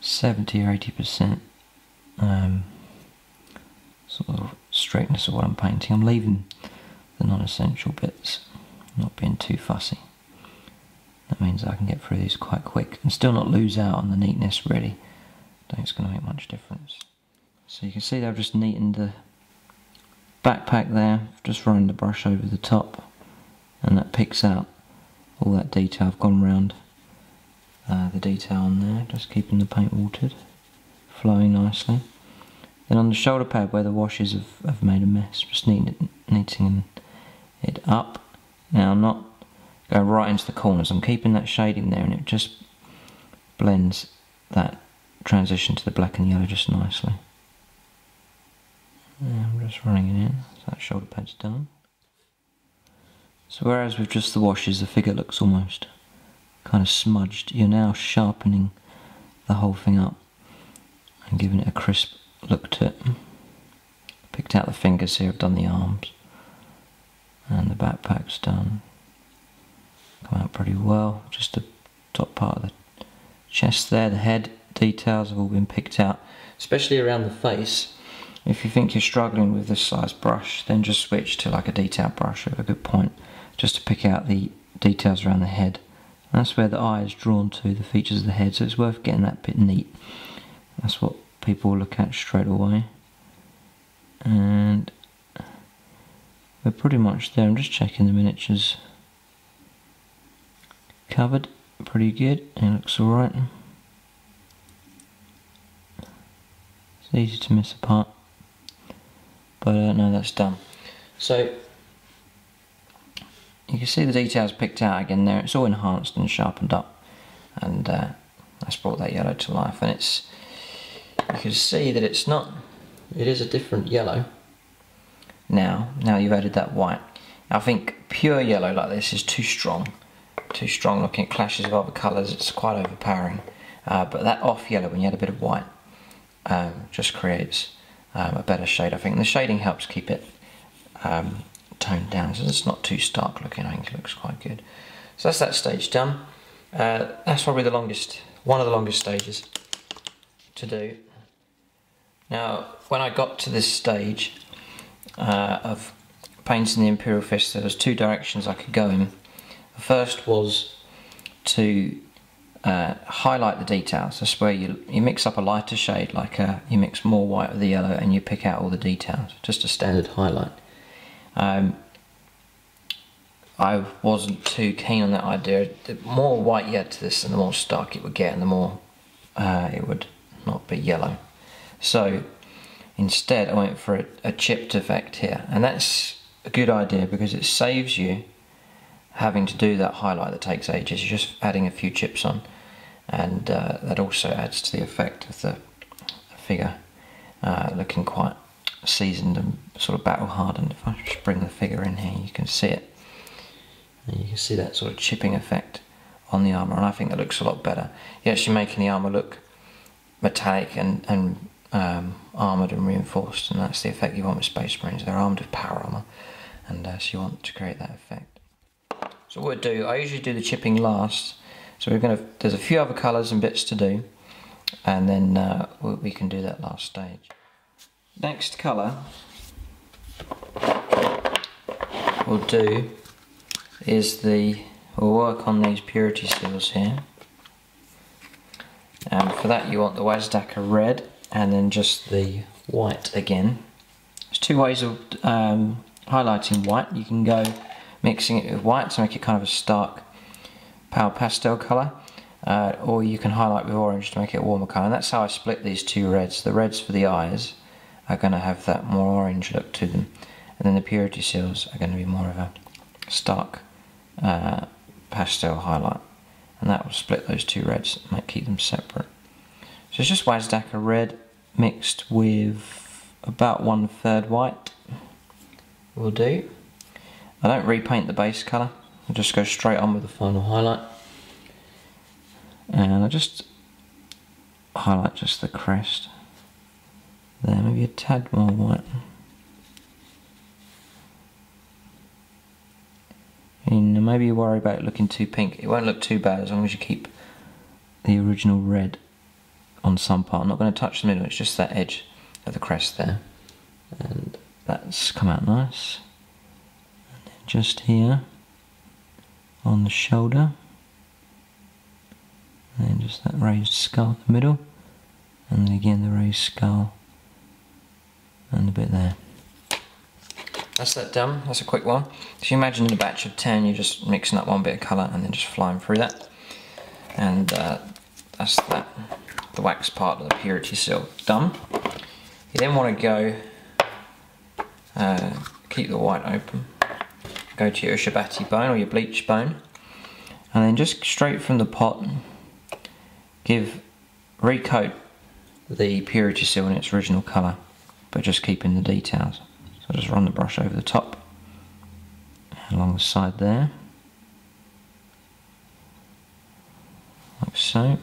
70 or 80 percent um, sort of straightness of what I'm painting. I'm leaving the non-essential bits, not being too fussy. That means I can get through these quite quick and still not lose out on the neatness really. I don't think it's going to make much difference. So you can see I've just neatened the backpack there, just running the brush over the top and that picks out all that detail I've gone around uh, the detail on there, just keeping the paint watered, flowing nicely. Then on the shoulder pad where the washes have, have made a mess, just neaten, neating it up. Now I'm not going right into the corners, I'm keeping that shading there and it just blends that transition to the black and yellow just nicely. I'm just running it in, so that shoulder pad's done. So whereas with just the washes the figure looks almost kind of smudged, you're now sharpening the whole thing up and giving it a crisp look to it. Picked out the fingers here, I've done the arms and the backpack's done. Come out pretty well, just the top part of the chest there, the head details have all been picked out, especially around the face. If you think you're struggling with this size brush, then just switch to like a detail brush at a good point, just to pick out the details around the head. That's where the eye is drawn to, the features of the head, so it's worth getting that bit neat. That's what people look at straight away. And we're pretty much there. I'm just checking the miniatures. Covered, pretty good, it looks alright. It's easy to miss a part. But uh, no, that's done. So, you can see the details picked out again there. It's all enhanced and sharpened up. And uh, that's brought that yellow to life. And it's, you can see that it's not, it is a different yellow. Now, now you've added that white. I think pure yellow like this is too strong. Too strong looking, it clashes with other colours, it's quite overpowering. Uh, but that off yellow, when you add a bit of white, um, just creates um, a better shade, I think. And the shading helps keep it um, toned down, so it's not too stark looking. I think it looks quite good. So that's that stage done. Uh, that's probably the longest, one of the longest stages to do. Now, when I got to this stage uh, of painting the Imperial Fist, there was two directions I could go in. The first was to uh, highlight the details. That's where you, you mix up a lighter shade, like a, uh, you mix more white with the yellow and you pick out all the details. Just a standard highlight. Um, I wasn't too keen on that idea. The more white you add to this, and the more stark it would get, and the more uh, it would not be yellow. So instead, I went for a, a chipped effect here, and that's a good idea because it saves you having to do that highlight that takes ages. You're just adding a few chips on and uh, that also adds to the effect of the figure uh, looking quite seasoned and sort of battle hardened. If I just bring the figure in here, you can see it. And you can see that sort of chipping effect on the armour, and I think that looks a lot better. You're actually making the armour look metallic and, and um, armoured and reinforced, and that's the effect you want with Space Marines. They're armed with power armour, and uh, so you want to create that effect. So what I do, I usually do the chipping last, so we're going to, there's a few other colours and bits to do, and then uh, we can do that last stage. Next colour we'll do is the, we'll work on these purity seals here. And for that you want the Wazdakka red and then just the white again. There's two ways of um, highlighting white. You can go mixing it with white to make it kind of a stark pale pastel colour uh, or you can highlight with orange to make it a warmer colour and that's how I split these two reds. The reds for the eyes are going to have that more orange look to them and then the purity seals are going to be more of a stark uh, pastel highlight and that will split those two reds and keep them separate. So it's just Wazdakka red mixed with about one third white will do. I don't repaint the base colour I'll just go straight on with the final highlight. And I just highlight just the crest. There, maybe a tad more white. And maybe you worry about it looking too pink. It won't look too bad as long as you keep the original red on some part. I'm not going to touch the middle, it's just that edge of the crest there. And that's come out nice. And then just here on the shoulder and then just that raised skull in the middle and then again the raised skull and a bit there. That's that done, that's a quick one. So you imagine in a batch of 10 you're just mixing up one bit of colour and then just flying through that. And uh, that's that, the wax part of the purity seal done. You then want to go, uh, keep the white open, go to your Ushabati bone or your bleach bone, and then just straight from the pot, give, recoat the purity seal in its original colour, but just keeping the details. So just run the brush over the top, along the side there, like so,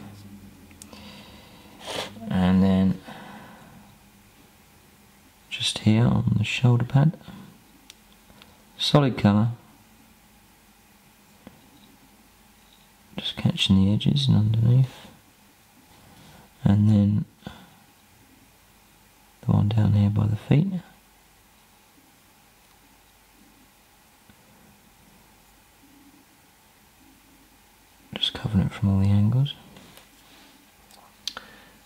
and then just here on the shoulder pad, solid colour, just catching the edges and underneath, and then one down here by the feet. Just covering it from all the angles.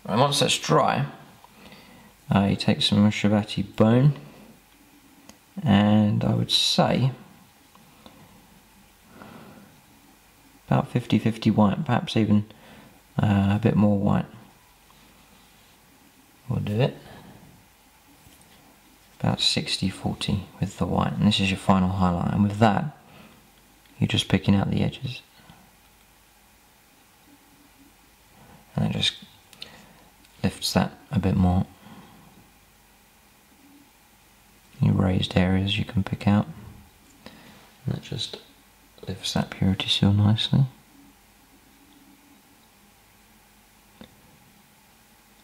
And once that's dry, uh, you take some Ushabati bone, and I would say about 50-50 white, perhaps even uh, a bit more white. We'll do it. About 60-40 with the white, and this is your final highlight, and with that, you're just picking out the edges. And it just lifts that a bit more. Your raised areas you can pick out. And that just lifts that purity seal nicely.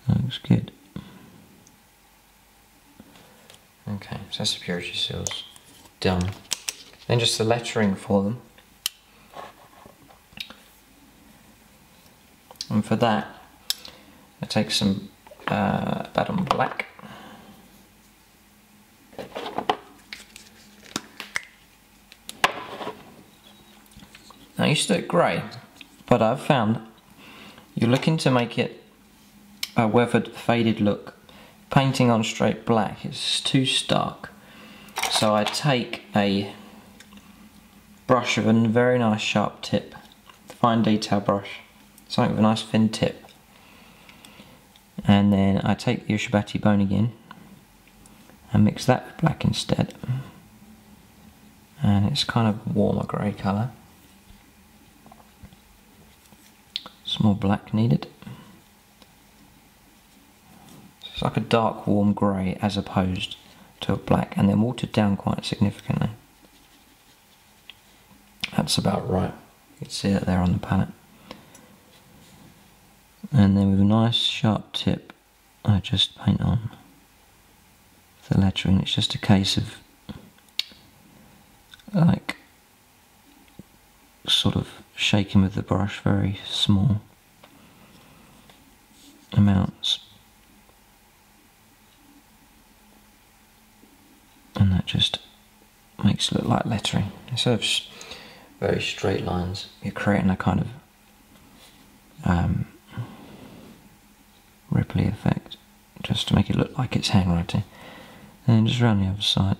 That looks good. Okay, so that's the purity seals done. Then just the lettering for them. And for that, I take some uh, Abaddon Black. Now I used to do grey, but I've found you're looking to make it a weathered, faded look. Painting on straight black is too stark. So I take a brush with a very nice sharp tip, fine detail brush, something with a nice thin tip. And then I take the Ushabati bone again and mix that with black instead. And it's kind of warmer grey colour. Small black needed. It's like a dark warm grey as opposed to a black and then watered down quite significantly. That's about right. You can see it there on the palette. And then with a nice sharp tip I just paint on the lettering. It's just a case of like sort of shaking with the brush very small amounts and that just makes it look like lettering. Instead of very straight lines. You're creating a kind of um, ripply effect just to make it look like it's handwriting. And then just around the other side.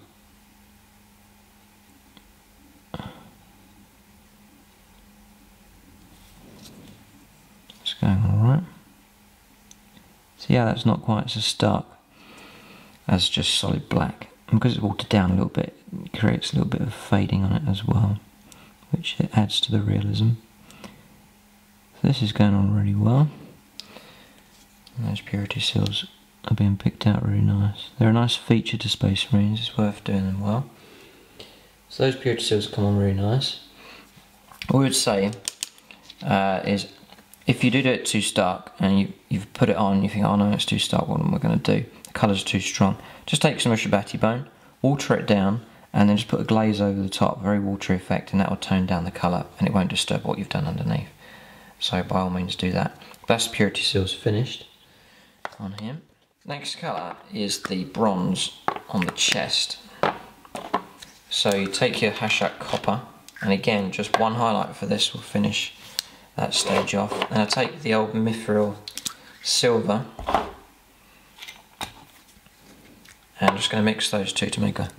It's going alright see how that's not quite so stark as just solid black and because it's watered down a little bit it creates a little bit of fading on it as well which adds to the realism so this is going on really well and those purity seals are being picked out really nice. They're a nice feature to Space Marines, it's worth doing them well. So those purity seals come on really nice. What we would say uh, is if you do do it too stark and you, you've put it on you think, oh no, it's too stark, what am I going to do? The colours are too strong. Just take some Ushabati bone, water it down, and then just put a glaze over the top, very watery effect, and that will tone down the colour and it won't disturb what you've done underneath. So by all means do that. That's purity seals finished on him. Next colour is the bronze on the chest. So you take your Hashut copper, and again, just one highlight for this will finish that stage off. And I take the old Mithril silver, and I'm just going to mix those two to make a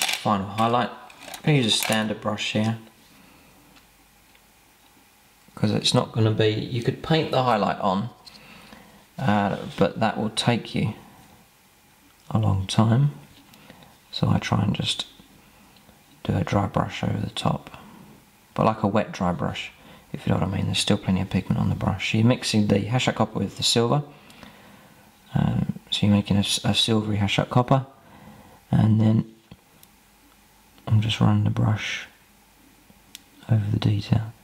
final highlight. I'm going to use a standard brush here because it's not going to be, you could paint the highlight on uh, but that will take you a long time. So I try and just do a dry brush over the top. But like a wet dry brush, if you know what I mean. There's still plenty of pigment on the brush. You're mixing the Hashut copper with the silver. Um, so you're making a, a silvery Hashut copper. And then I'm just running the brush over the detail.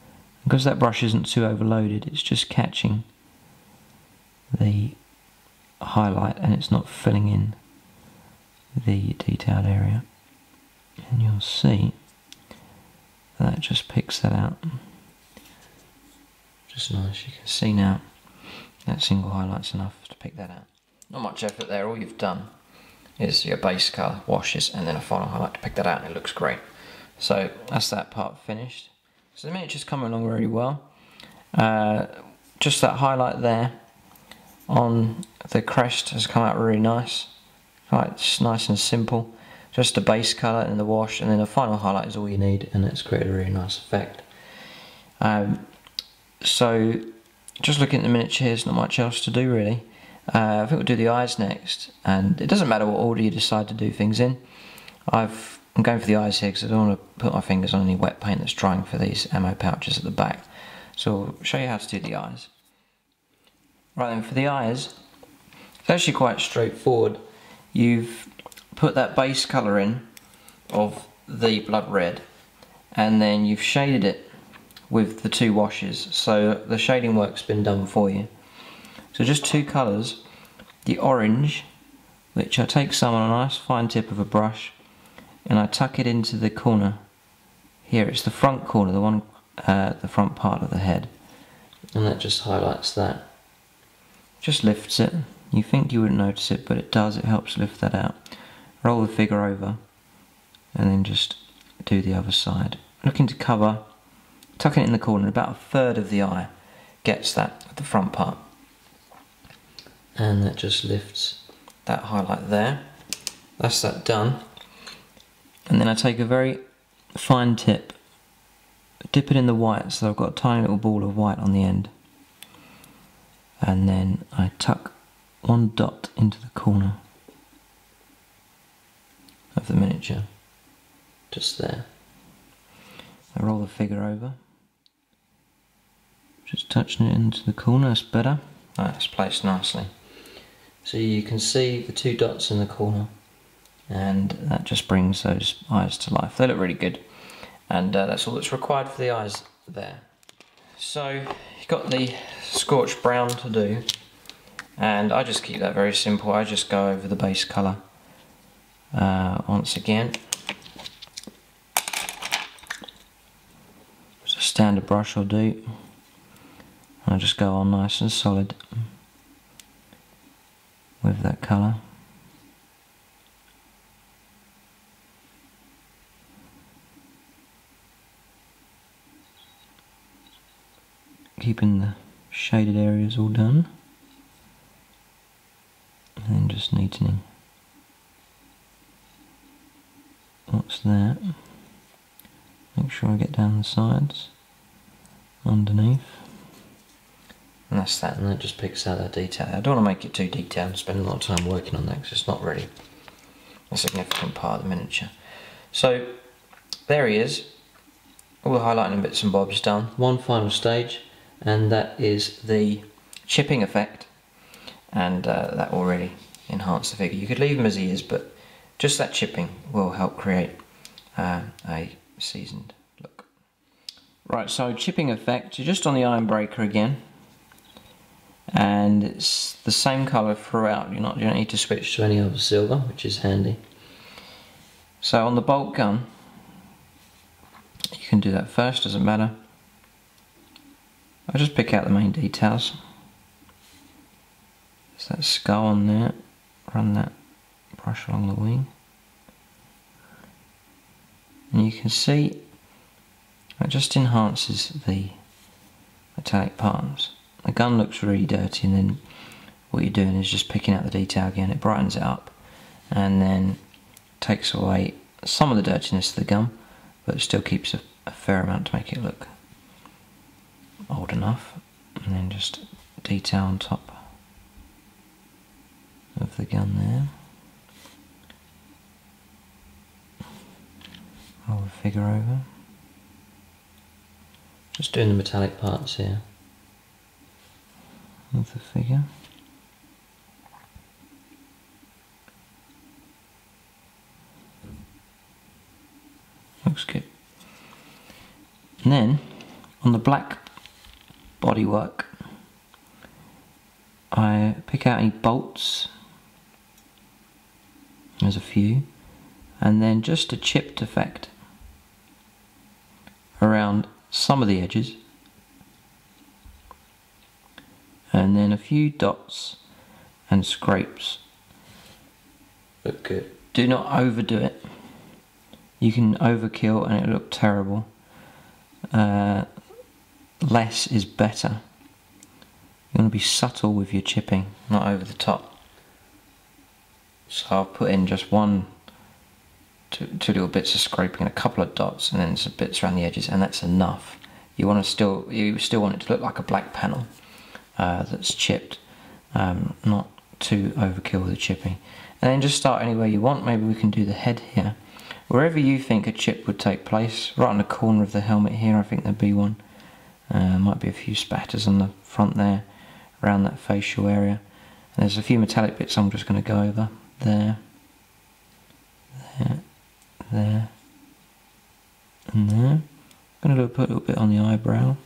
Because that brush isn't too overloaded, it's just catching the highlight and it's not filling in the detailed area. And you'll see that just picks that out. Just nice, you can see now that single highlight's enough to pick that out. Not much effort there, all you've done is your base colour, washes, and then a final highlight to pick that out and it looks great. So that's that part finished. So the miniature's coming along really well. Uh, just that highlight there on the crest has come out really nice. Right, it's nice and simple. Just the base colour and the wash and then the final highlight is all you need and it's created a really nice effect. Um, so just looking at the miniature there's not much else to do really. Uh, I think we'll do the eyes next and it doesn't matter what order you decide to do things in. I've I'm going for the eyes here because I don't want to put my fingers on any wet paint that's drying for these ammo pouches at the back. So I'll show you how to do the eyes. Right then, for the eyes, it's actually quite straightforward. You've put that base colour in of the blood red and then you've shaded it with the two washes. So the shading work's been done for you. So just two colours, the orange, which I take some on a nice fine tip of a brush and I tuck it into the corner. Here it's the front corner the one uh, the front part of the head. And that just highlights that. Just lifts it. You think you wouldn't notice it but it does. It helps lift that out. Roll the figure over and then just do the other side. Looking to cover. Tucking it in the corner. About a third of the eye gets that the front part and that just lifts that highlight there that's that done and then I take a very fine tip, dip it in the white so I've got a tiny little ball of white on the end and then I tuck one dot into the corner of the miniature, just there. I roll the figure over, just touching it into the corner, that's better. That's placed nicely. So you can see the two dots in the corner and that just brings those eyes to life. They look really good and uh, that's all that's required for the eyes there. So you've got the scorched brown to do and I just keep that very simple. I just go over the base colour uh, once again. A standard brush will do. I'll just go on nice and solid with that colour. keeping the shaded areas all done. And then just neatening. What's that? Make sure I get down the sides underneath and that's that and that just picks out that detail. I don't want to make it too detailed and spend a lot of time working on that because it's not really a significant part of the miniature. So there he is. All the highlighting bits and bobs done. One final stage and that is the chipping effect. And uh, that will really enhance the figure. You could leave them as he is but just that chipping will help create uh, a seasoned look. Right so chipping effect, just on the Ironbreaker again and it's the same colour throughout, not, you don't need to switch to any other silver which is handy. So on the bolt gun you can do that first, doesn't matter I'll just pick out the main details. There's that skull on there, run that brush along the wing. And you can see it just enhances the metallic parts. The gun looks really dirty and then what you're doing is just picking out the detail again. It brightens it up and then takes away some of the dirtiness of the gun but it still keeps a, a fair amount to make it look old enough. And then just detail on top of the gun there. Roll the figure over. Just doing the metallic parts here of the figure. Looks good. And then on the black bodywork, I pick out any bolts. There's a few. And then just a chipped effect around some of the edges. And then a few dots and scrapes. Look good. Do not overdo it. You can overkill and it look terrible. Uh, less is better. You want to be subtle with your chipping, not over the top. So I'll put in just one, two, two little bits of scraping, and a couple of dots, and then some bits around the edges, and that's enough. You want to still, you still want it to look like a black panel uh, that's chipped, um, not too overkill the chipping. And then just start anywhere you want. Maybe we can do the head here. Wherever you think a chip would take place, right on the corner of the helmet here, I think there'd be one. Uh, might be a few spatters on the front there, around that facial area. And there's a few metallic bits I'm just going to go over. There, there, there, and there. I'm going to put a little bit on the eyebrow.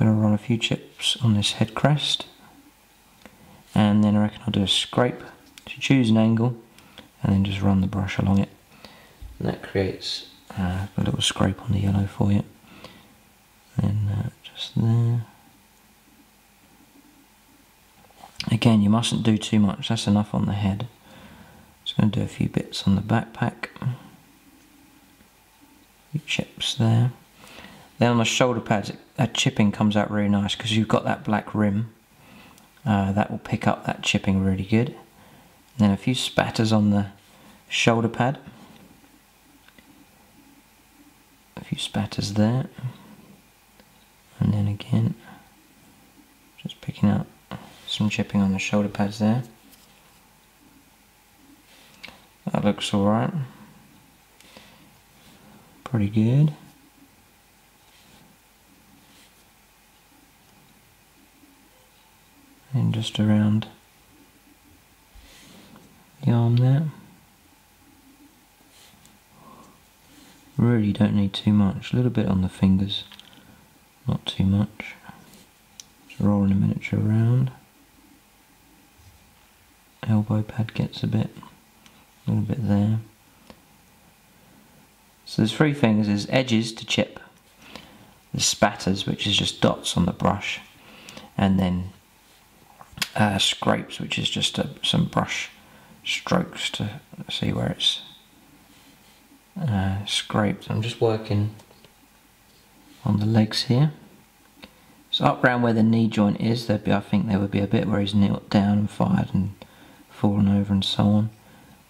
Going to run a few chips on this head crest. And then I reckon I'll do a scrape to choose an angle and then just run the brush along it. And that creates uh, a little scrape on the yellow for you. And uh, just there. Again you mustn't do too much. That's enough on the head. Just going to do a few bits on the backpack. Few chips there then on the shoulder pads that chipping comes out really nice because you've got that black rim. Uh, that will pick up that chipping really good. And then a few spatters on the shoulder pad. A few spatters there. And then again just picking up some chipping on the shoulder pads there. That looks alright pretty good and just around the arm there Really don't need too much, a little bit on the fingers, not too much. Just rolling the miniature around. Elbow pad gets a bit, a little bit there. So there's three things, there's edges to chip, there's spatters which is just dots on the brush, and then uh, scrapes which is just a, some brush strokes to see where it's uh, scraped. I'm just working on the legs here. So up round where the knee joint is, there'd be, I think there would be a bit where he's knelt down and fired and fallen over and so on.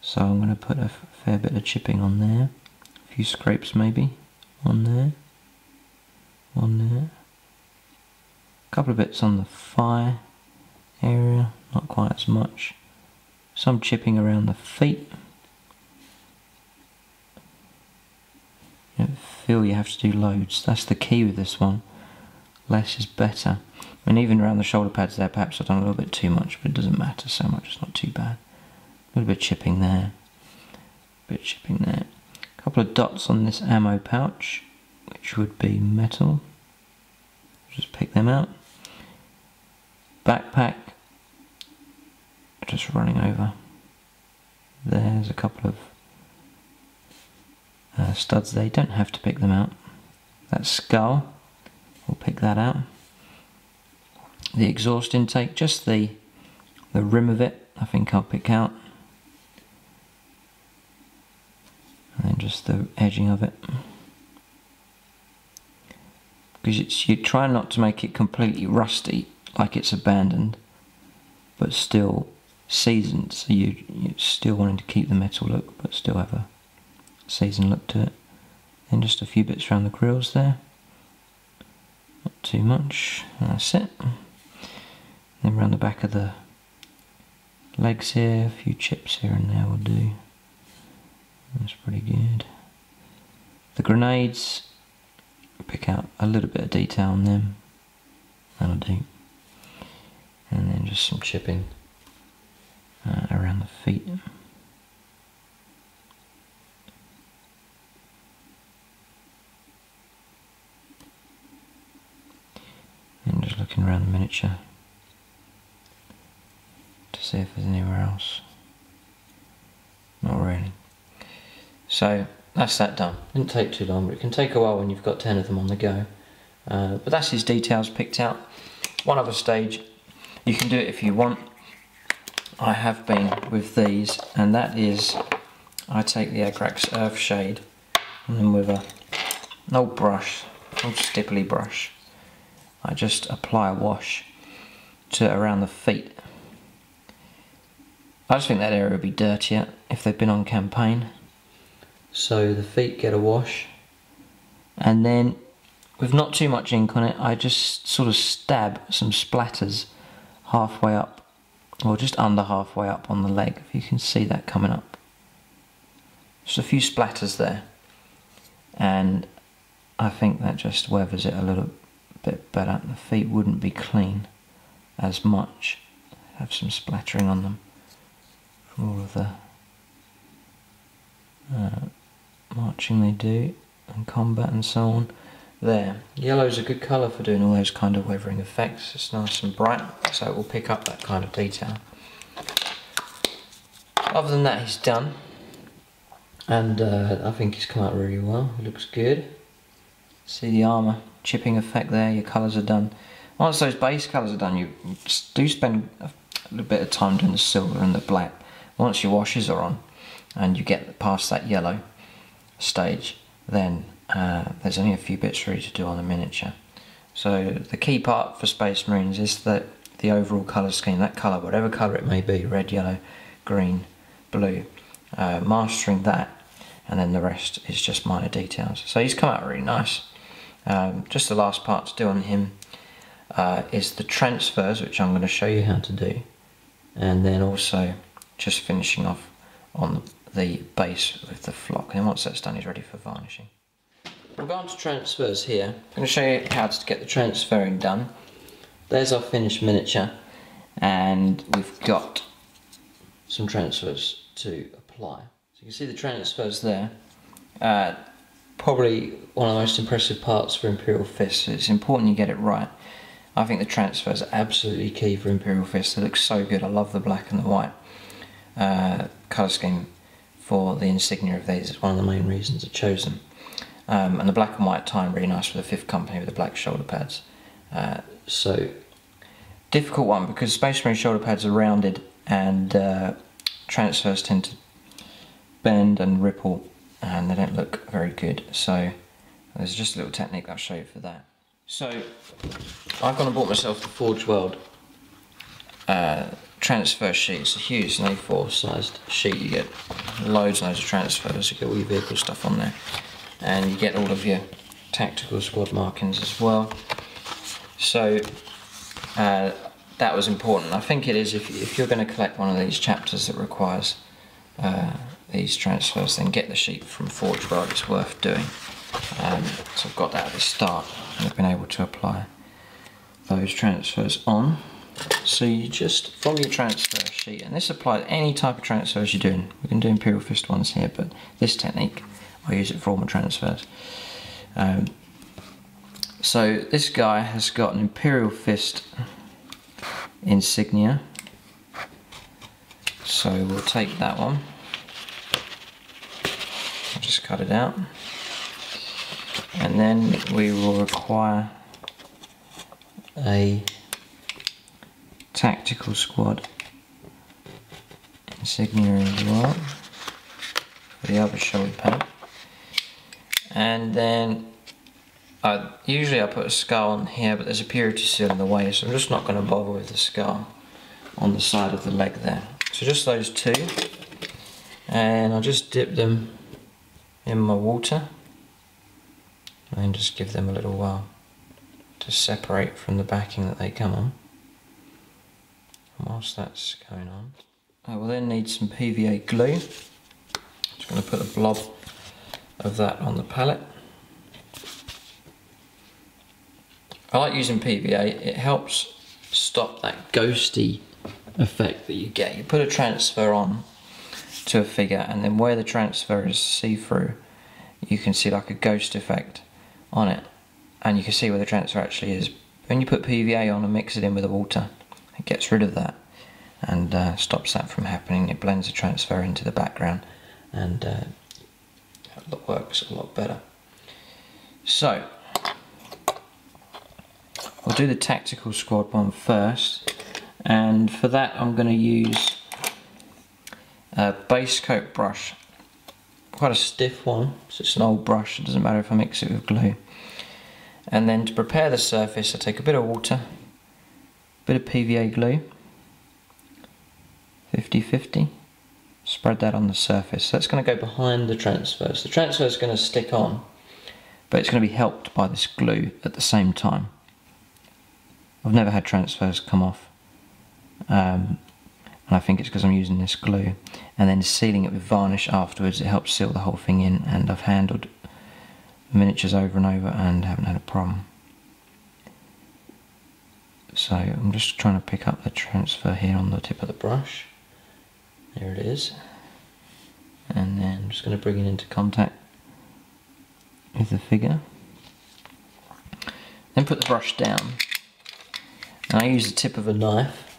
So I'm going to put a fair bit of chipping on there. A few scrapes maybe on there. On there. A couple of bits on the thigh area, not quite as much. Some chipping around the feet. feel you have to do loads. That's the key with this one. Less is better. And even around the shoulder pads there, perhaps I've done a little bit too much, but it doesn't matter so much. It's not too bad. A little bit chipping there. A bit chipping there. A couple of dots on this ammo pouch, which would be metal. Just pick them out. Backpack. Just running over. There's a couple of uh, studs there. You don't have to pick them out. That skull, we'll pick that out. The exhaust intake, just the the rim of it, I think I'll pick out. And then just the edging of it. Because it's, you try not to make it completely rusty, like it's abandoned, but still seasoned, so you, you're still wanting to keep the metal look, but still have a season look to it. Then just a few bits around the grills there. Not too much. That's it. Then around the back of the legs here, a few chips here and there will do. That's pretty good. The grenades, pick out a little bit of detail on them. That'll do. And then just some chipping uh, around the feet. And just looking around the miniature to see if there's anywhere else. Not really. So that's that done. Didn't take too long, but it can take a while when you've got 10 of them on the go. Uh, but that's his details picked out. One other stage, you can do it if you want. I have been with these, and that is I take the Agrax Earthshade and then with a, an old brush, old stipply brush, I just apply a wash to around the feet. I just think that area would be dirtier if they've been on campaign. So the feet get a wash. And then, with not too much ink on it, I just sort of stab some splatters halfway up, or just under halfway up on the leg, if you can see that coming up. Just a few splatters there. And I think that just weathers it a little bit better. The feet wouldn't be clean as much. Have some splattering on them from all of the uh, marching they do and combat and so on. There. Yellow's a good colour for doing all those kind of weathering effects. It's nice and bright, so it will pick up that kind of detail. Other than that, he's done. And uh, I think he's come out really well. It looks good. See the armour chipping effect there, your colours are done. Once those base colours are done, you do spend a little bit of time doing the silver and the black. Once your washes are on and you get past that yellow stage, then uh, there's only a few bits you to do on the miniature. So the key part for Space Marines is that the overall colour scheme, that colour, whatever colour it may be, red, yellow, green, blue, uh, mastering that and then the rest is just minor details. So he's come out really nice. Um, just the last part to do on him uh, is the transfers, which I'm going to show you how to do, and then also just finishing off on the base with the flock. And once that's done, he's ready for varnishing. We'll go on to transfers here. I'm going to show you how to get the transferring done. There's our finished miniature, and we've got some transfers to apply. So you can see the transfers there. Uh, probably one of the most impressive parts for Imperial Fist. It's important you get it right. I think the transfers are absolutely key for Imperial Fist. They look so good. I love the black and the white uh, colour scheme for the insignia of these. It's one of the main reasons I chose them. Um, and the black and white time really nice for the fifth company with the black shoulder pads. Uh, so difficult one because Space Marine shoulder pads are rounded and uh, transfers tend to bend and ripple and they don't look very good. So there's just a little technique I'll show you for that. So I've gone and bought myself the Forge World uh, transfer sheet. It's a huge an A4 sized sheet. You get loads and loads of transfers. You get all your vehicle stuff on there, and you get all of your tactical squad markings as well. So uh, that was important. I think it is if, if you're going to collect one of these chapters that requires uh, these transfers, then get the sheet from Forge World. It's worth doing. Um, so I've got that at the start, and I've been able to apply those transfers on. So you just, from your transfer sheet, and this applies any type of transfers you're doing. We can do Imperial Fist ones here, but this technique, I use it for all my transfers. Um, so this guy has got an Imperial Fist insignia. So we'll take that one. I'll just cut it out. And then we will require a tactical squad insignia as well for the other shoulder pad and then I, usually I put a skull on here but there's a purity seal in the way so I'm just not going to bother with the skull on the side of the leg there so just those two and I'll just dip them in my water and just give them a little while to separate from the backing that they come on whilst that's going on. I will then need some PVA glue. Just going to put a blob of that on the palette. I like using PVA, it helps stop that ghosty effect that you get. You put a transfer on to a figure and then where the transfer is see-through, you can see like a ghost effect on it and you can see where the transfer actually is. When you put PVA on and mix it in with the water, it gets rid of that and uh, stops that from happening. It blends the transfer into the background and uh, it works a lot better. So I'll do the tactical squad one first. And for that I'm going to use a base coat brush. Quite a stiff one so it's an old brush it doesn't matter if I mix it with glue. And then to prepare the surface I take a bit of water a bit of PVA glue. 50-50 spread that on the surface. So that's going to go behind the transfer so the transfer is going to stick on but it's going to be helped by this glue at the same time. I've never had transfers come off um, and I think it's because I'm using this glue. And then sealing it with varnish afterwards it helps seal the whole thing in and I've handled miniatures over and over and haven't had a problem. So I'm just trying to pick up the transfer here on the tip of the brush. There it is and then I'm just going to bring it into contact with the figure then put the brush down and I use the tip of a knife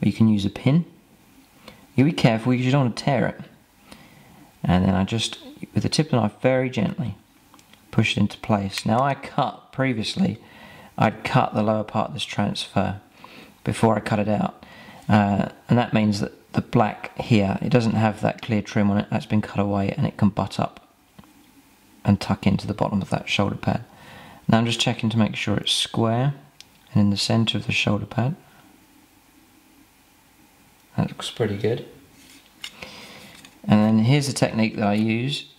you can use a pin. You be careful because you don't want to tear it. And then I just, with the tip of the knife, very gently push it into place. Now I cut previously, I'd cut the lower part of this transfer before I cut it out. Uh, and that means that the black here, it doesn't have that clear trim on it, that's been cut away and it can butt up and tuck into the bottom of that shoulder pad. Now I'm just checking to make sure it's square and in the center of the shoulder pad. That looks pretty good. And then here's the technique that I use.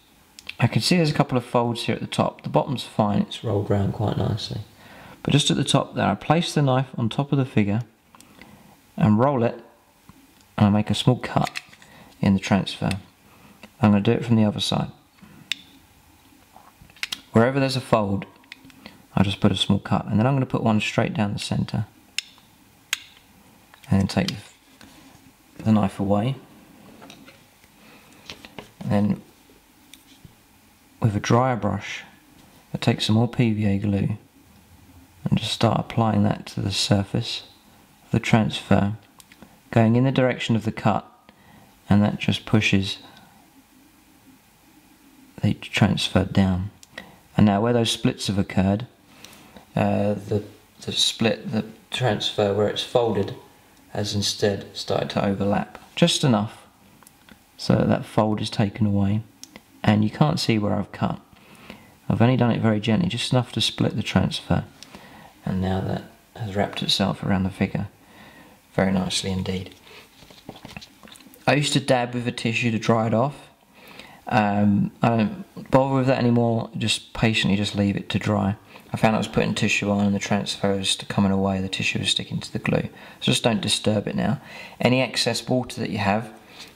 I can see there's a couple of folds here at the top. The bottom's fine, it's rolled around quite nicely. But just at the top there, I place the knife on top of the figure and roll it and I make a small cut in the transfer. I'm going to do it from the other side. Wherever there's a fold, I'll just put a small cut and then I'm going to put one straight down the centre and then take the the knife away. And then with a dryer brush, I take some more PVA glue and just start applying that to the surface of the transfer, going in the direction of the cut, and that just pushes the transfer down. And now where those splits have occurred, uh, the, the split, the transfer where it's folded, has instead started to overlap just enough so that, that fold is taken away and you can't see where I've cut. I've only done it very gently, just enough to split the transfer and now that has wrapped itself around the figure very nicely indeed. I used to dab with a tissue to dry it off. Um, I don't bother with that anymore, just patiently just leave it to dry. I found I was putting tissue on and the transfer was coming away, the tissue was sticking to the glue. So just don't disturb it now. Any excess water that you have,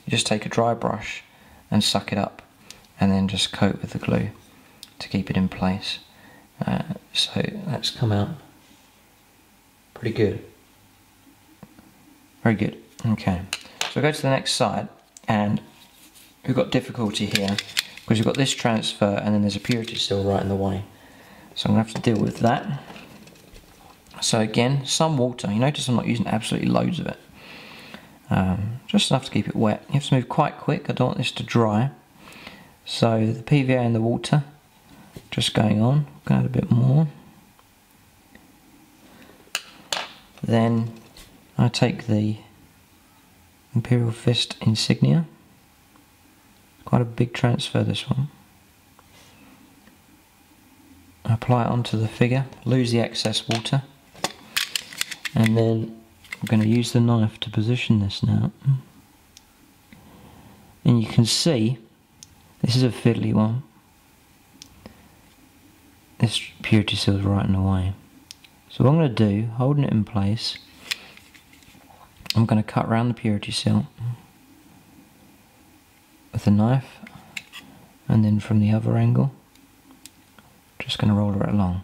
you just take a dry brush and suck it up and then just coat with the glue to keep it in place. Uh, so that's come out pretty good. Very good. Okay, so go to the next side and we've got difficulty here because we've got this transfer and then there's a purity seal right in the way. So I'm going to have to deal with that. So again, some water. You notice I'm not using absolutely loads of it. Um, just enough to keep it wet. You have to move quite quick. I don't want this to dry. So the PVA and the water just going on. Add a bit more. Then I take the Imperial Fist insignia. Quite a big transfer this one apply it onto the figure, lose the excess water, and then I'm going to use the knife to position this now. And you can see, this is a fiddly one. This purity seal is right in the way. So what I'm going to do, holding it in place, I'm going to cut around the purity seal with a knife and then from the other angle just going to roll it along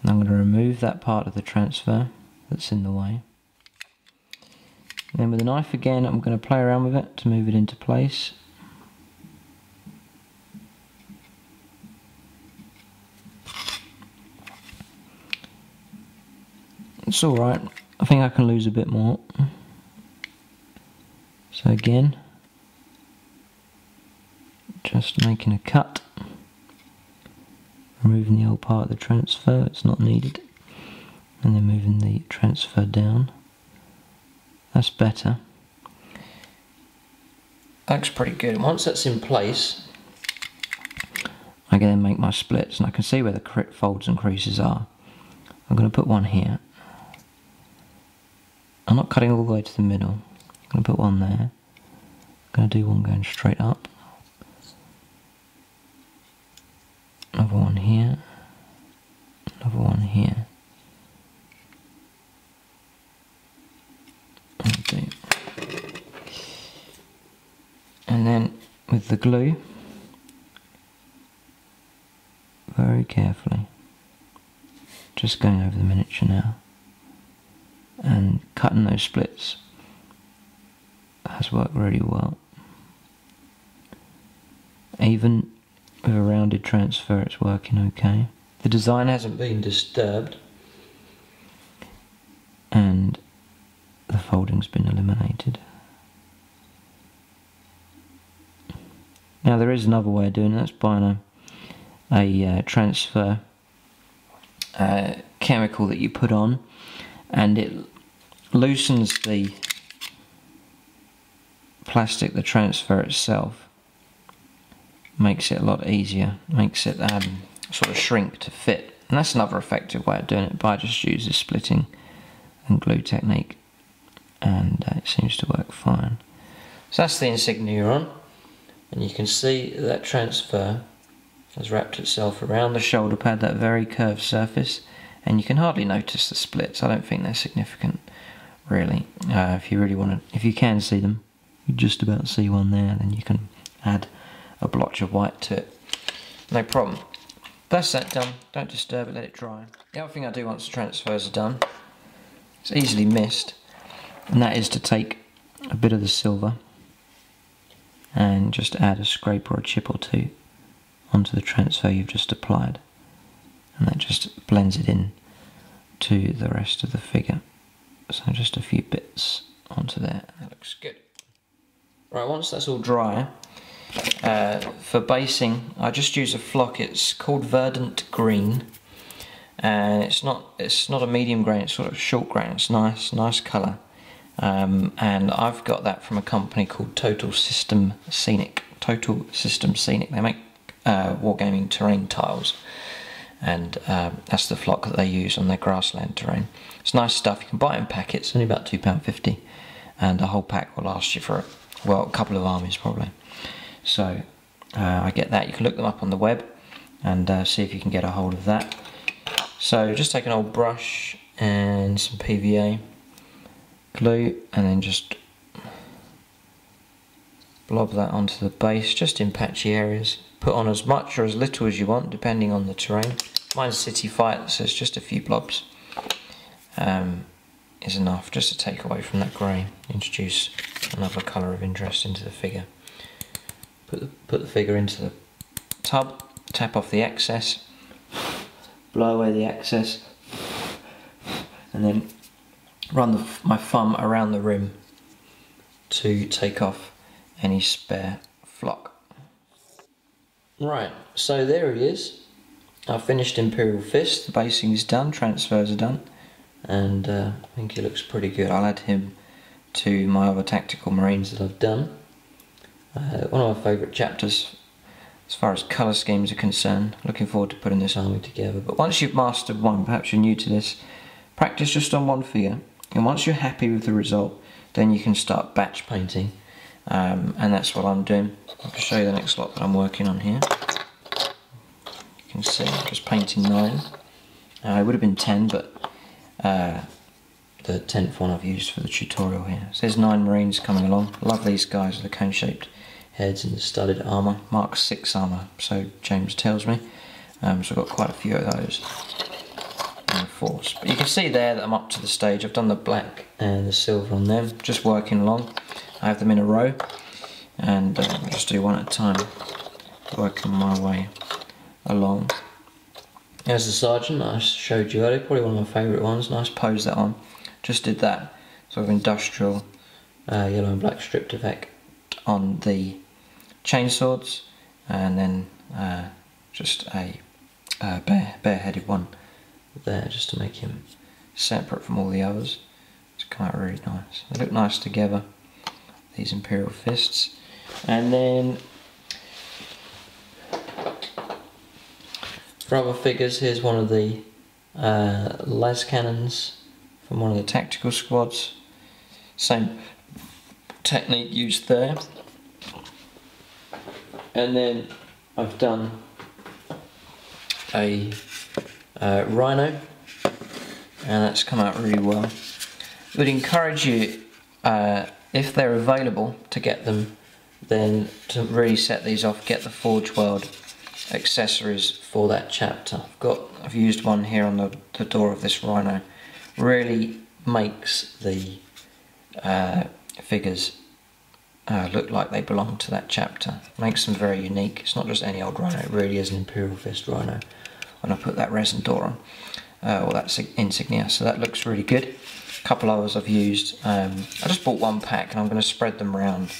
And I'm going to remove that part of the transfer that's in the way. And then with a knife again, I'm going to play around with it to move it into place. It's alright. I think I can lose a bit more. So again, just making a cut, removing the old part of the transfer, it's not needed, and then moving the transfer down. That's better. Looks pretty good. Once that's in place, I can then make my splits, and I can see where the folds and creases are. I'm going to put one here. I'm not cutting all the way to the middle. I'm going to put one there. I'm going to do one going straight up. Another one here. Another one here. Okay. And then with the glue, very carefully, just going over the miniature now and cutting those splits has worked really well. Even with a rounded transfer it's working okay. The design hasn't been disturbed and the folding's been eliminated. Now there is another way of doing it, that's buying a, a uh, transfer uh, chemical that you put on and it loosens the plastic, the transfer itself, makes it a lot easier, makes it um, sort of shrink to fit. And that's another effective way of doing it, but I just use this splitting and glue technique and uh, it seems to work fine. So that's the insignia on and you can see that transfer has wrapped itself around the shoulder pad, that very curved surface and you can hardly notice the splits. I don't think they're significant really. Uh, if you really want to, if you can see them, you just about see one there, then you can add a blotch of white to it. No problem. That's that done. Don't disturb it, let it dry. The other thing I do once the transfers are done, it's easily missed, and that is to take a bit of the silver and just add a scrape or a chip or two onto the transfer you've just applied and that just blends it in to the rest of the figure. So just a few bits onto there. That looks good. Right, once that's all dry, uh, for basing, I just use a flock. It's called Verdant Green, and it's not it's not a medium grain. It's sort of short grain. It's nice, nice colour. Um, and I've got that from a company called Total System Scenic. Total System Scenic. They make uh, wargaming terrain tiles and um, that's the flock that they use on their grassland terrain. It's nice stuff. You can buy it in packets, only about two pound fifty, and a whole pack will last you for well a couple of armies probably. So uh, I get that. You can look them up on the web and uh, see if you can get a hold of that. So just take an old brush and some PVA glue, and then just blob that onto the base, just in patchy areas. Put on as much or as little as you want, depending on the terrain. Mine's City Fight, so it's just a few blobs. Um, is enough just to take away from that grey, introduce another colour of interest into the figure. Put the, put the figure into the tub, tap off the excess, blow away the excess, and then run the, my thumb around the rim to take off any spare flock. Right, so there he is. I've finished Imperial Fist, the basing is done, transfers are done, and uh, I think he looks pretty good. I'll add him to my other tactical marines that I've done. Uh, one of my favourite chapters as far as colour schemes are concerned. Looking forward to putting this army together. But once you've mastered one, perhaps you're new to this, practice just on one figure. And once you're happy with the result, then you can start batch painting um, and that's what I'm doing. I'll show you the next lot that I'm working on here. You can see I'm just painting nine. Uh, it would have been 10 but uh, the 10th one I've used for the tutorial here. So there's nine marines coming along. Love these guys with the cone shaped heads and the studded armour. Mark 6 armour so James tells me. Um, so I've got quite a few of those. the force. But you can see there that I'm up to the stage. I've done the black and the silver on them, just working along. I have them in a row and uh, just do one at a time, working my way along. There's the sergeant I showed you earlier, probably one of my favourite ones. Nice pose that on. Just did that sort of industrial uh, yellow and black stripped effect on the chain swords, and then uh, just a uh, bare bare-headed one there, just to make him separate from all the others. It's out really nice. They look nice together. These imperial fists, and then for other figures, here's one of the uh, lascannons from one of the tactical squads. Same technique used there. And then I've done a uh, rhino and that's come out really well. Would encourage you, uh, if they're available, to get them then to really set these off, get the Forge World accessories for that chapter. I've got, I've used one here on the, the door of this rhino. Really makes the uh, figures uh, look like they belong to that chapter. Makes them very unique. It's not just any old rhino, it really is an Imperial Fist rhino when I put that resin door on, uh, or that insignia. So that looks really good. A couple others I've used. Um, I just bought one pack and I'm going to spread them around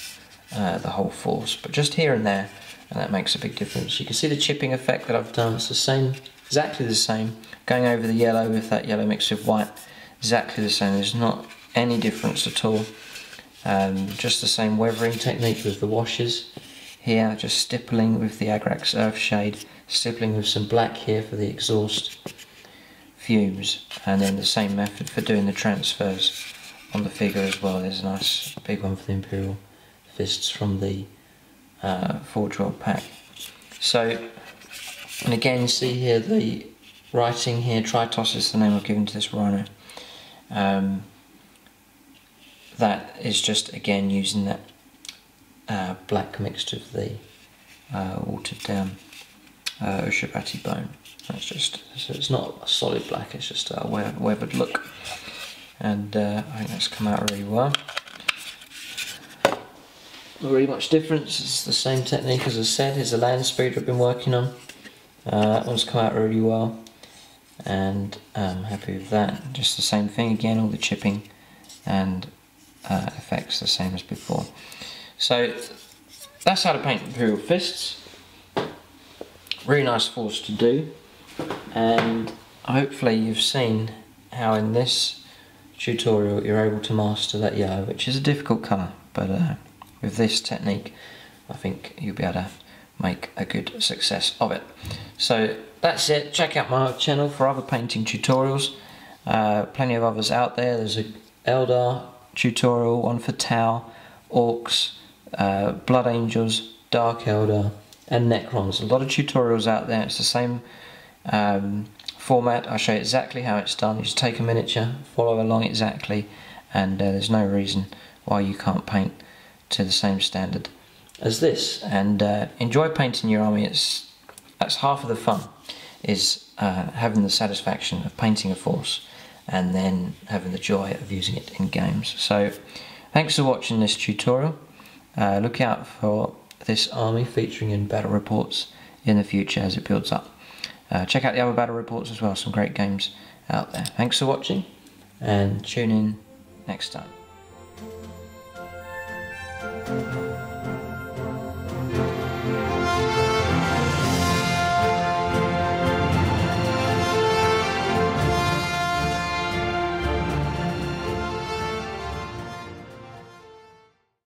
uh, the whole force, but just here and there, and that makes a big difference. You can see the chipping effect that I've done. It's the same, exactly the same. Going over the yellow with that yellow mixed with white, exactly the same. There's not any difference at all. Um, just the same weathering technique with the washes here, just stippling with the Agrax Earth Shade, stippling with some black here for the exhaust fumes, and then the same method for doing the transfers on the figure as well. There's a nice big one for the Imperial Fists from the uh, Forge World pack. So, and again you see here the writing here, Tritos is the name I've given to this rhino. Um, that is just again using that uh, black mixture of the uh, watered down uh, Ushabti bone. That's just so it's not a solid black. It's just a weathered look, and uh, I think that's come out really well. Really much difference. It's the same technique as I said. It's a land speed I've been working on. Uh, that one's come out really well, and I'm happy with that. Just the same thing again. All the chipping and uh, effects the same as before. So that's how to paint Imperial Fists. Really nice force to do and hopefully you've seen how in this tutorial you're able to master that yellow which is a difficult colour but uh, with this technique I think you'll be able to make a good success of it. So that's it, check out my channel for other painting tutorials, uh, plenty of others out there, there's a Eldar tutorial, one for Tau, Orcs, uh, Blood Angels, Dark Eldar, and Necrons. A lot of tutorials out there. It's the same um, format. I'll show you exactly how it's done. You just take a miniature, follow along exactly, and uh, there's no reason why you can't paint to the same standard as this. And uh, enjoy painting your army. It's that's half of the fun. Is uh, having the satisfaction of painting a force and then having the joy of using it in games. So thanks for watching this tutorial. Uh, look out for this army featuring in battle reports in the future as it builds up. Uh, check out the other battle reports as well, some great games out there. Thanks for watching and tune in next time. Música